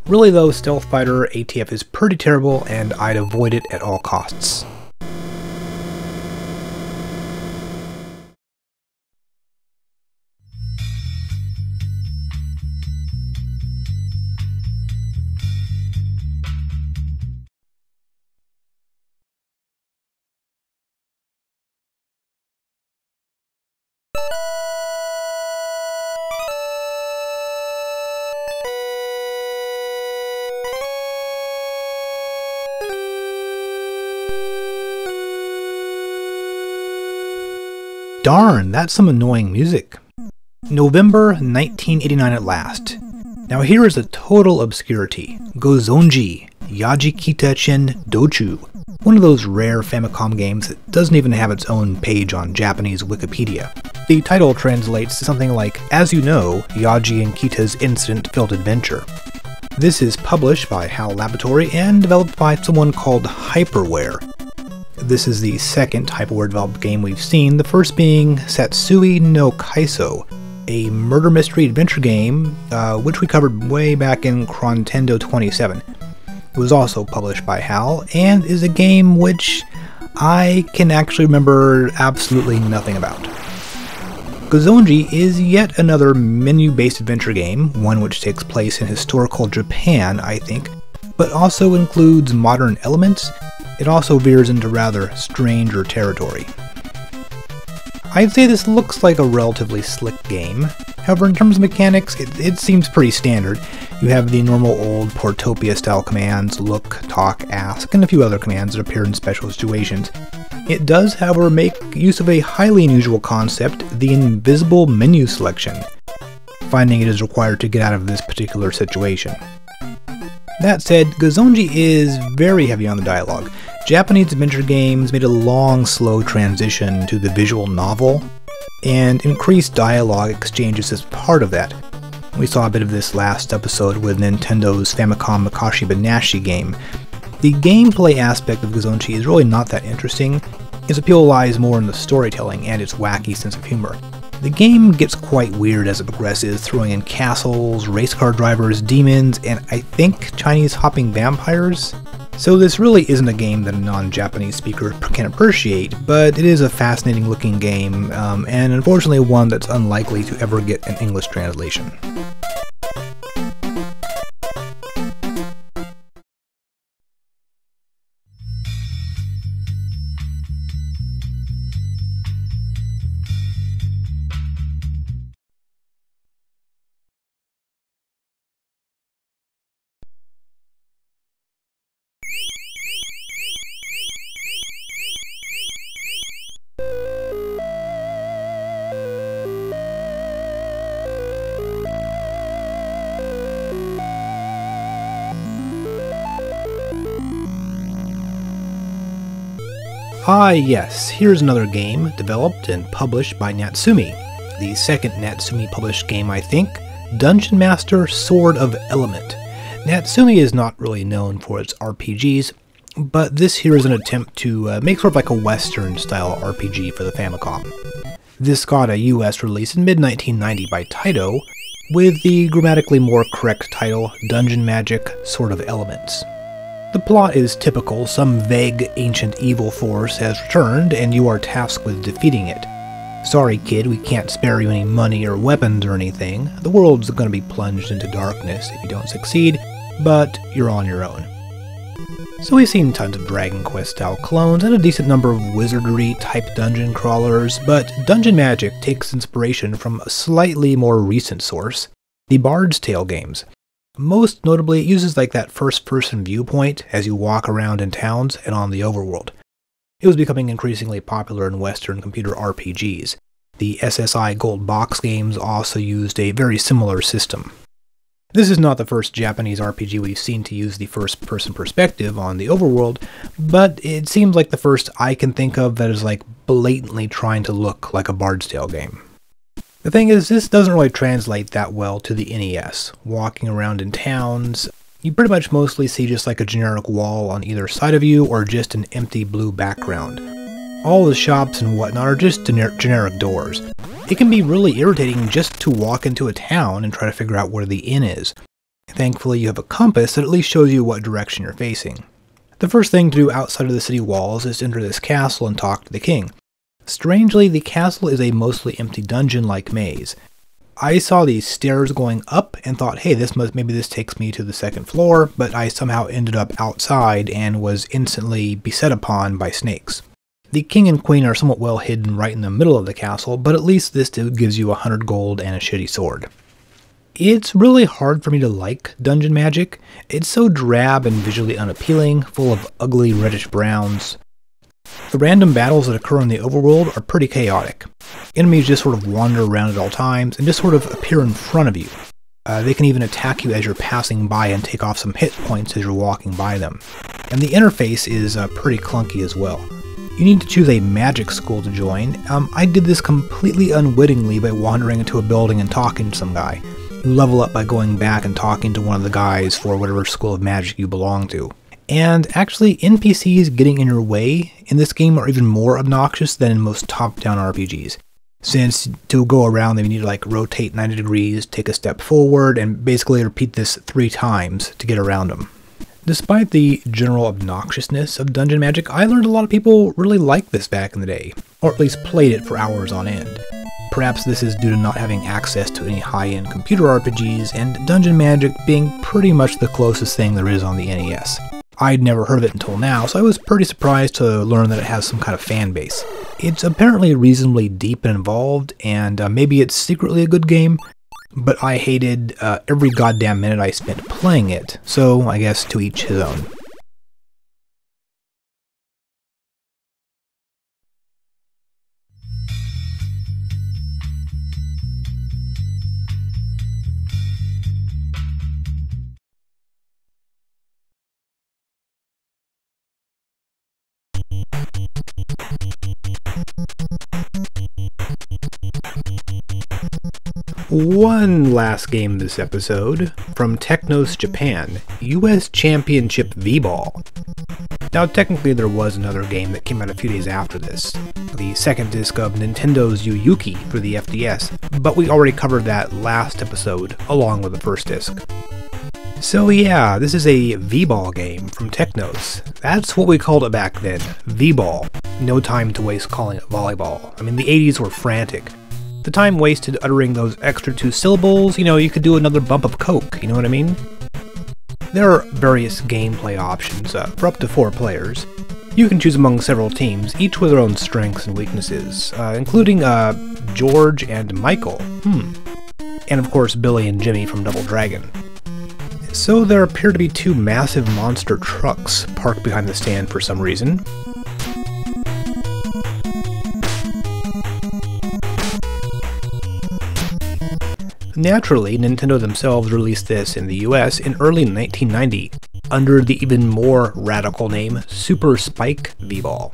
Really though, Stealth Fighter ATF is pretty terrible and I'd avoid it at all costs. Darn, that's some annoying music. November 1989 at last. Now here is a total obscurity. Gozonji, Yaji Kita Chindochuu. One of those rare Famicom games that doesn't even have its own page on Japanese Wikipedia. The title translates to something like, As you know, Yaji and Kita's incident-filled adventure. This is published by HAL Laboratory and developed by someone called Hyperware, this is the second Hyperware developed game we've seen, the first being Satsui no Kaiso, a murder mystery adventure game, uh, which we covered way back in Chrontendo 27. It was also published by HAL, and is a game which I can actually remember absolutely nothing about. Gozonji is yet another menu-based adventure game, one which takes place in historical Japan, I think, but also includes modern elements it also veers into rather stranger territory. I'd say this looks like a relatively slick game. However, in terms of mechanics, it, it seems pretty standard. You have the normal old Portopia style commands, look, talk, ask, and a few other commands that appear in special situations. It does, however, make use of a highly unusual concept, the invisible menu selection, finding it is required to get out of this particular situation. That said, Gozonji is very heavy on the dialogue. Japanese adventure games made a long, slow transition to the visual novel, and increased dialogue exchanges as part of that. We saw a bit of this last episode with Nintendo's Famicom Mukashi Banashi game. The gameplay aspect of Gozonji is really not that interesting, Its appeal lies more in the storytelling and its wacky sense of humor. The game gets quite weird as it progresses, throwing in castles, race car drivers, demons, and I think Chinese hopping vampires. So this really isn't a game that a non-Japanese speaker can appreciate, but it is a fascinating looking game, um, and unfortunately one that's unlikely to ever get an English translation. Ah yes, here's another game developed and published by Natsume. The second Natsume published game, I think, Dungeon Master Sword of Element. Natsume is not really known for its RPGs, but this here is an attempt to uh, make sort of like a Western style RPG for the Famicom. This got a US release in mid 1990 by Taito, with the grammatically more correct title Dungeon Magic Sword of Elements. The plot is typical some vague ancient evil force has returned, and you are tasked with defeating it. Sorry, kid, we can't spare you any money or weapons or anything. The world's going to be plunged into darkness if you don't succeed, but you're on your own. So we've seen tons of Dragon Quest style clones and a decent number of wizardry type dungeon crawlers, but Dungeon Magic takes inspiration from a slightly more recent source, the Bard's Tale games. Most notably, it uses like that first person viewpoint as you walk around in towns and on the overworld. It was becoming increasingly popular in Western computer RPGs. The SSI Gold Box games also used a very similar system. This is not the first Japanese RPG we've seen to use the first person perspective on the overworld, but it seems like the first I can think of that is like blatantly trying to look like a Bard's Tale game. The thing is, this doesn't really translate that well to the NES. Walking around in towns, you pretty much mostly see just like a generic wall on either side of you or just an empty blue background. All the shops and whatnot are just gener generic doors. It can be really irritating just to walk into a town and try to figure out where the inn is. Thankfully, you have a compass that at least shows you what direction you're facing. The first thing to do outside of the city walls is enter this castle and talk to the king. Strangely, the castle is a mostly empty dungeon-like maze. I saw these stairs going up and thought, hey, this must maybe this takes me to the second floor, but I somehow ended up outside and was instantly beset upon by snakes. The king and queen are somewhat well hidden right in the middle of the castle, but at least this dude gives you a hundred gold and a shitty sword. It's really hard for me to like dungeon magic. It's so drab and visually unappealing, full of ugly reddish browns. The random battles that occur in the overworld are pretty chaotic. Enemies just sort of wander around at all times and just sort of appear in front of you. Uh, they can even attack you as you're passing by and take off some hit points as you're walking by them. And the interface is uh, pretty clunky as well. You need to choose a magic school to join. Um, I did this completely unwittingly by wandering into a building and talking to some guy. You level up by going back and talking to one of the guys for whatever school of magic you belong to. And actually, NPCs getting in your way in this game are even more obnoxious than in most top-down RPGs. Since to go around them you need to like rotate 90 degrees, take a step forward, and basically repeat this three times to get around them. Despite the general obnoxiousness of Dungeon Magic, I learned a lot of people really liked this back in the day, or at least played it for hours on end. Perhaps this is due to not having access to any high-end computer RPGs, and Dungeon Magic being pretty much the closest thing there is on the NES. I'd never heard of it until now, so I was pretty surprised to learn that it has some kind of fan base. It's apparently reasonably deep and involved, and uh, maybe it's secretly a good game, but I hated uh, every goddamn minute I spent playing it, so I guess to each his own. One last game this episode from Technos Japan, US Championship V-Ball. Now, technically, there was another game that came out a few days after this, the second disc of Nintendo's Yu for the FDS, but we already covered that last episode along with the first disc. So yeah, this is a V-Ball game from Technos. That's what we called it back then, V-Ball. No time to waste calling it volleyball. I mean, the 80s were frantic. The time wasted uttering those extra two syllables, you know, you could do another bump of coke, you know what I mean? There are various gameplay options uh, for up to four players. You can choose among several teams, each with their own strengths and weaknesses, uh, including uh, George and Michael. Hmm. And of course, Billy and Jimmy from Double Dragon. So there appear to be two massive monster trucks parked behind the stand for some reason. Naturally, Nintendo themselves released this in the US in early 1990, under the even more radical name Super Spike V-Ball.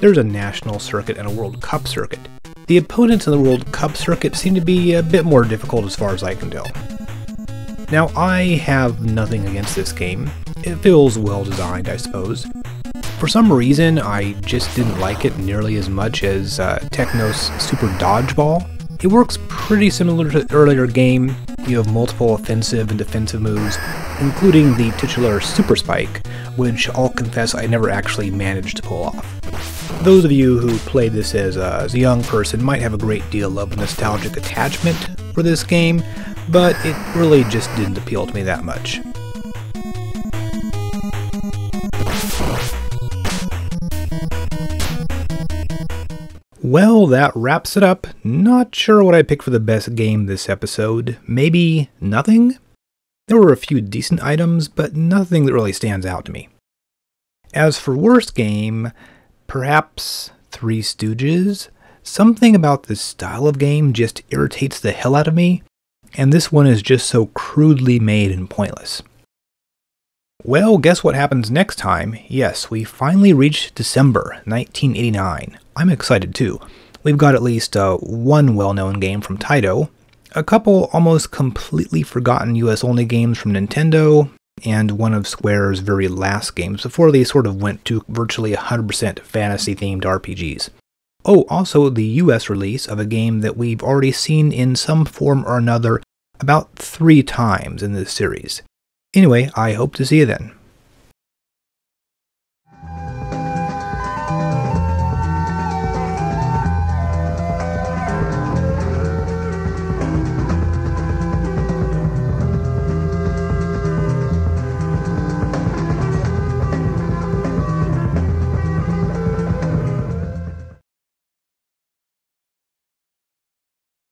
There's a national circuit and a World Cup circuit. The opponents in the World Cup circuit seem to be a bit more difficult as far as I can tell. Now, I have nothing against this game. It feels well designed, I suppose. For some reason, I just didn't like it nearly as much as uh, Technos Super Dodgeball. It works pretty similar to the earlier game. You have multiple offensive and defensive moves, including the titular Super Spike, which I'll confess I never actually managed to pull off. Those of you who played this as a, as a young person might have a great deal of nostalgic attachment for this game, but it really just didn't appeal to me that much. Well, that wraps it up. Not sure what I picked for the best game this episode. Maybe nothing? There were a few decent items, but nothing that really stands out to me. As for worst game, perhaps Three Stooges? Something about this style of game just irritates the hell out of me, and this one is just so crudely made and pointless. Well, guess what happens next time? Yes, we finally reached December 1989. I'm excited too. We've got at least uh, one well known game from Taito, a couple almost completely forgotten US only games from Nintendo, and one of Square's very last games before they sort of went to virtually 100% fantasy themed RPGs. Oh, also the US release of a game that we've already seen in some form or another about three times in this series. Anyway, I hope to see you then.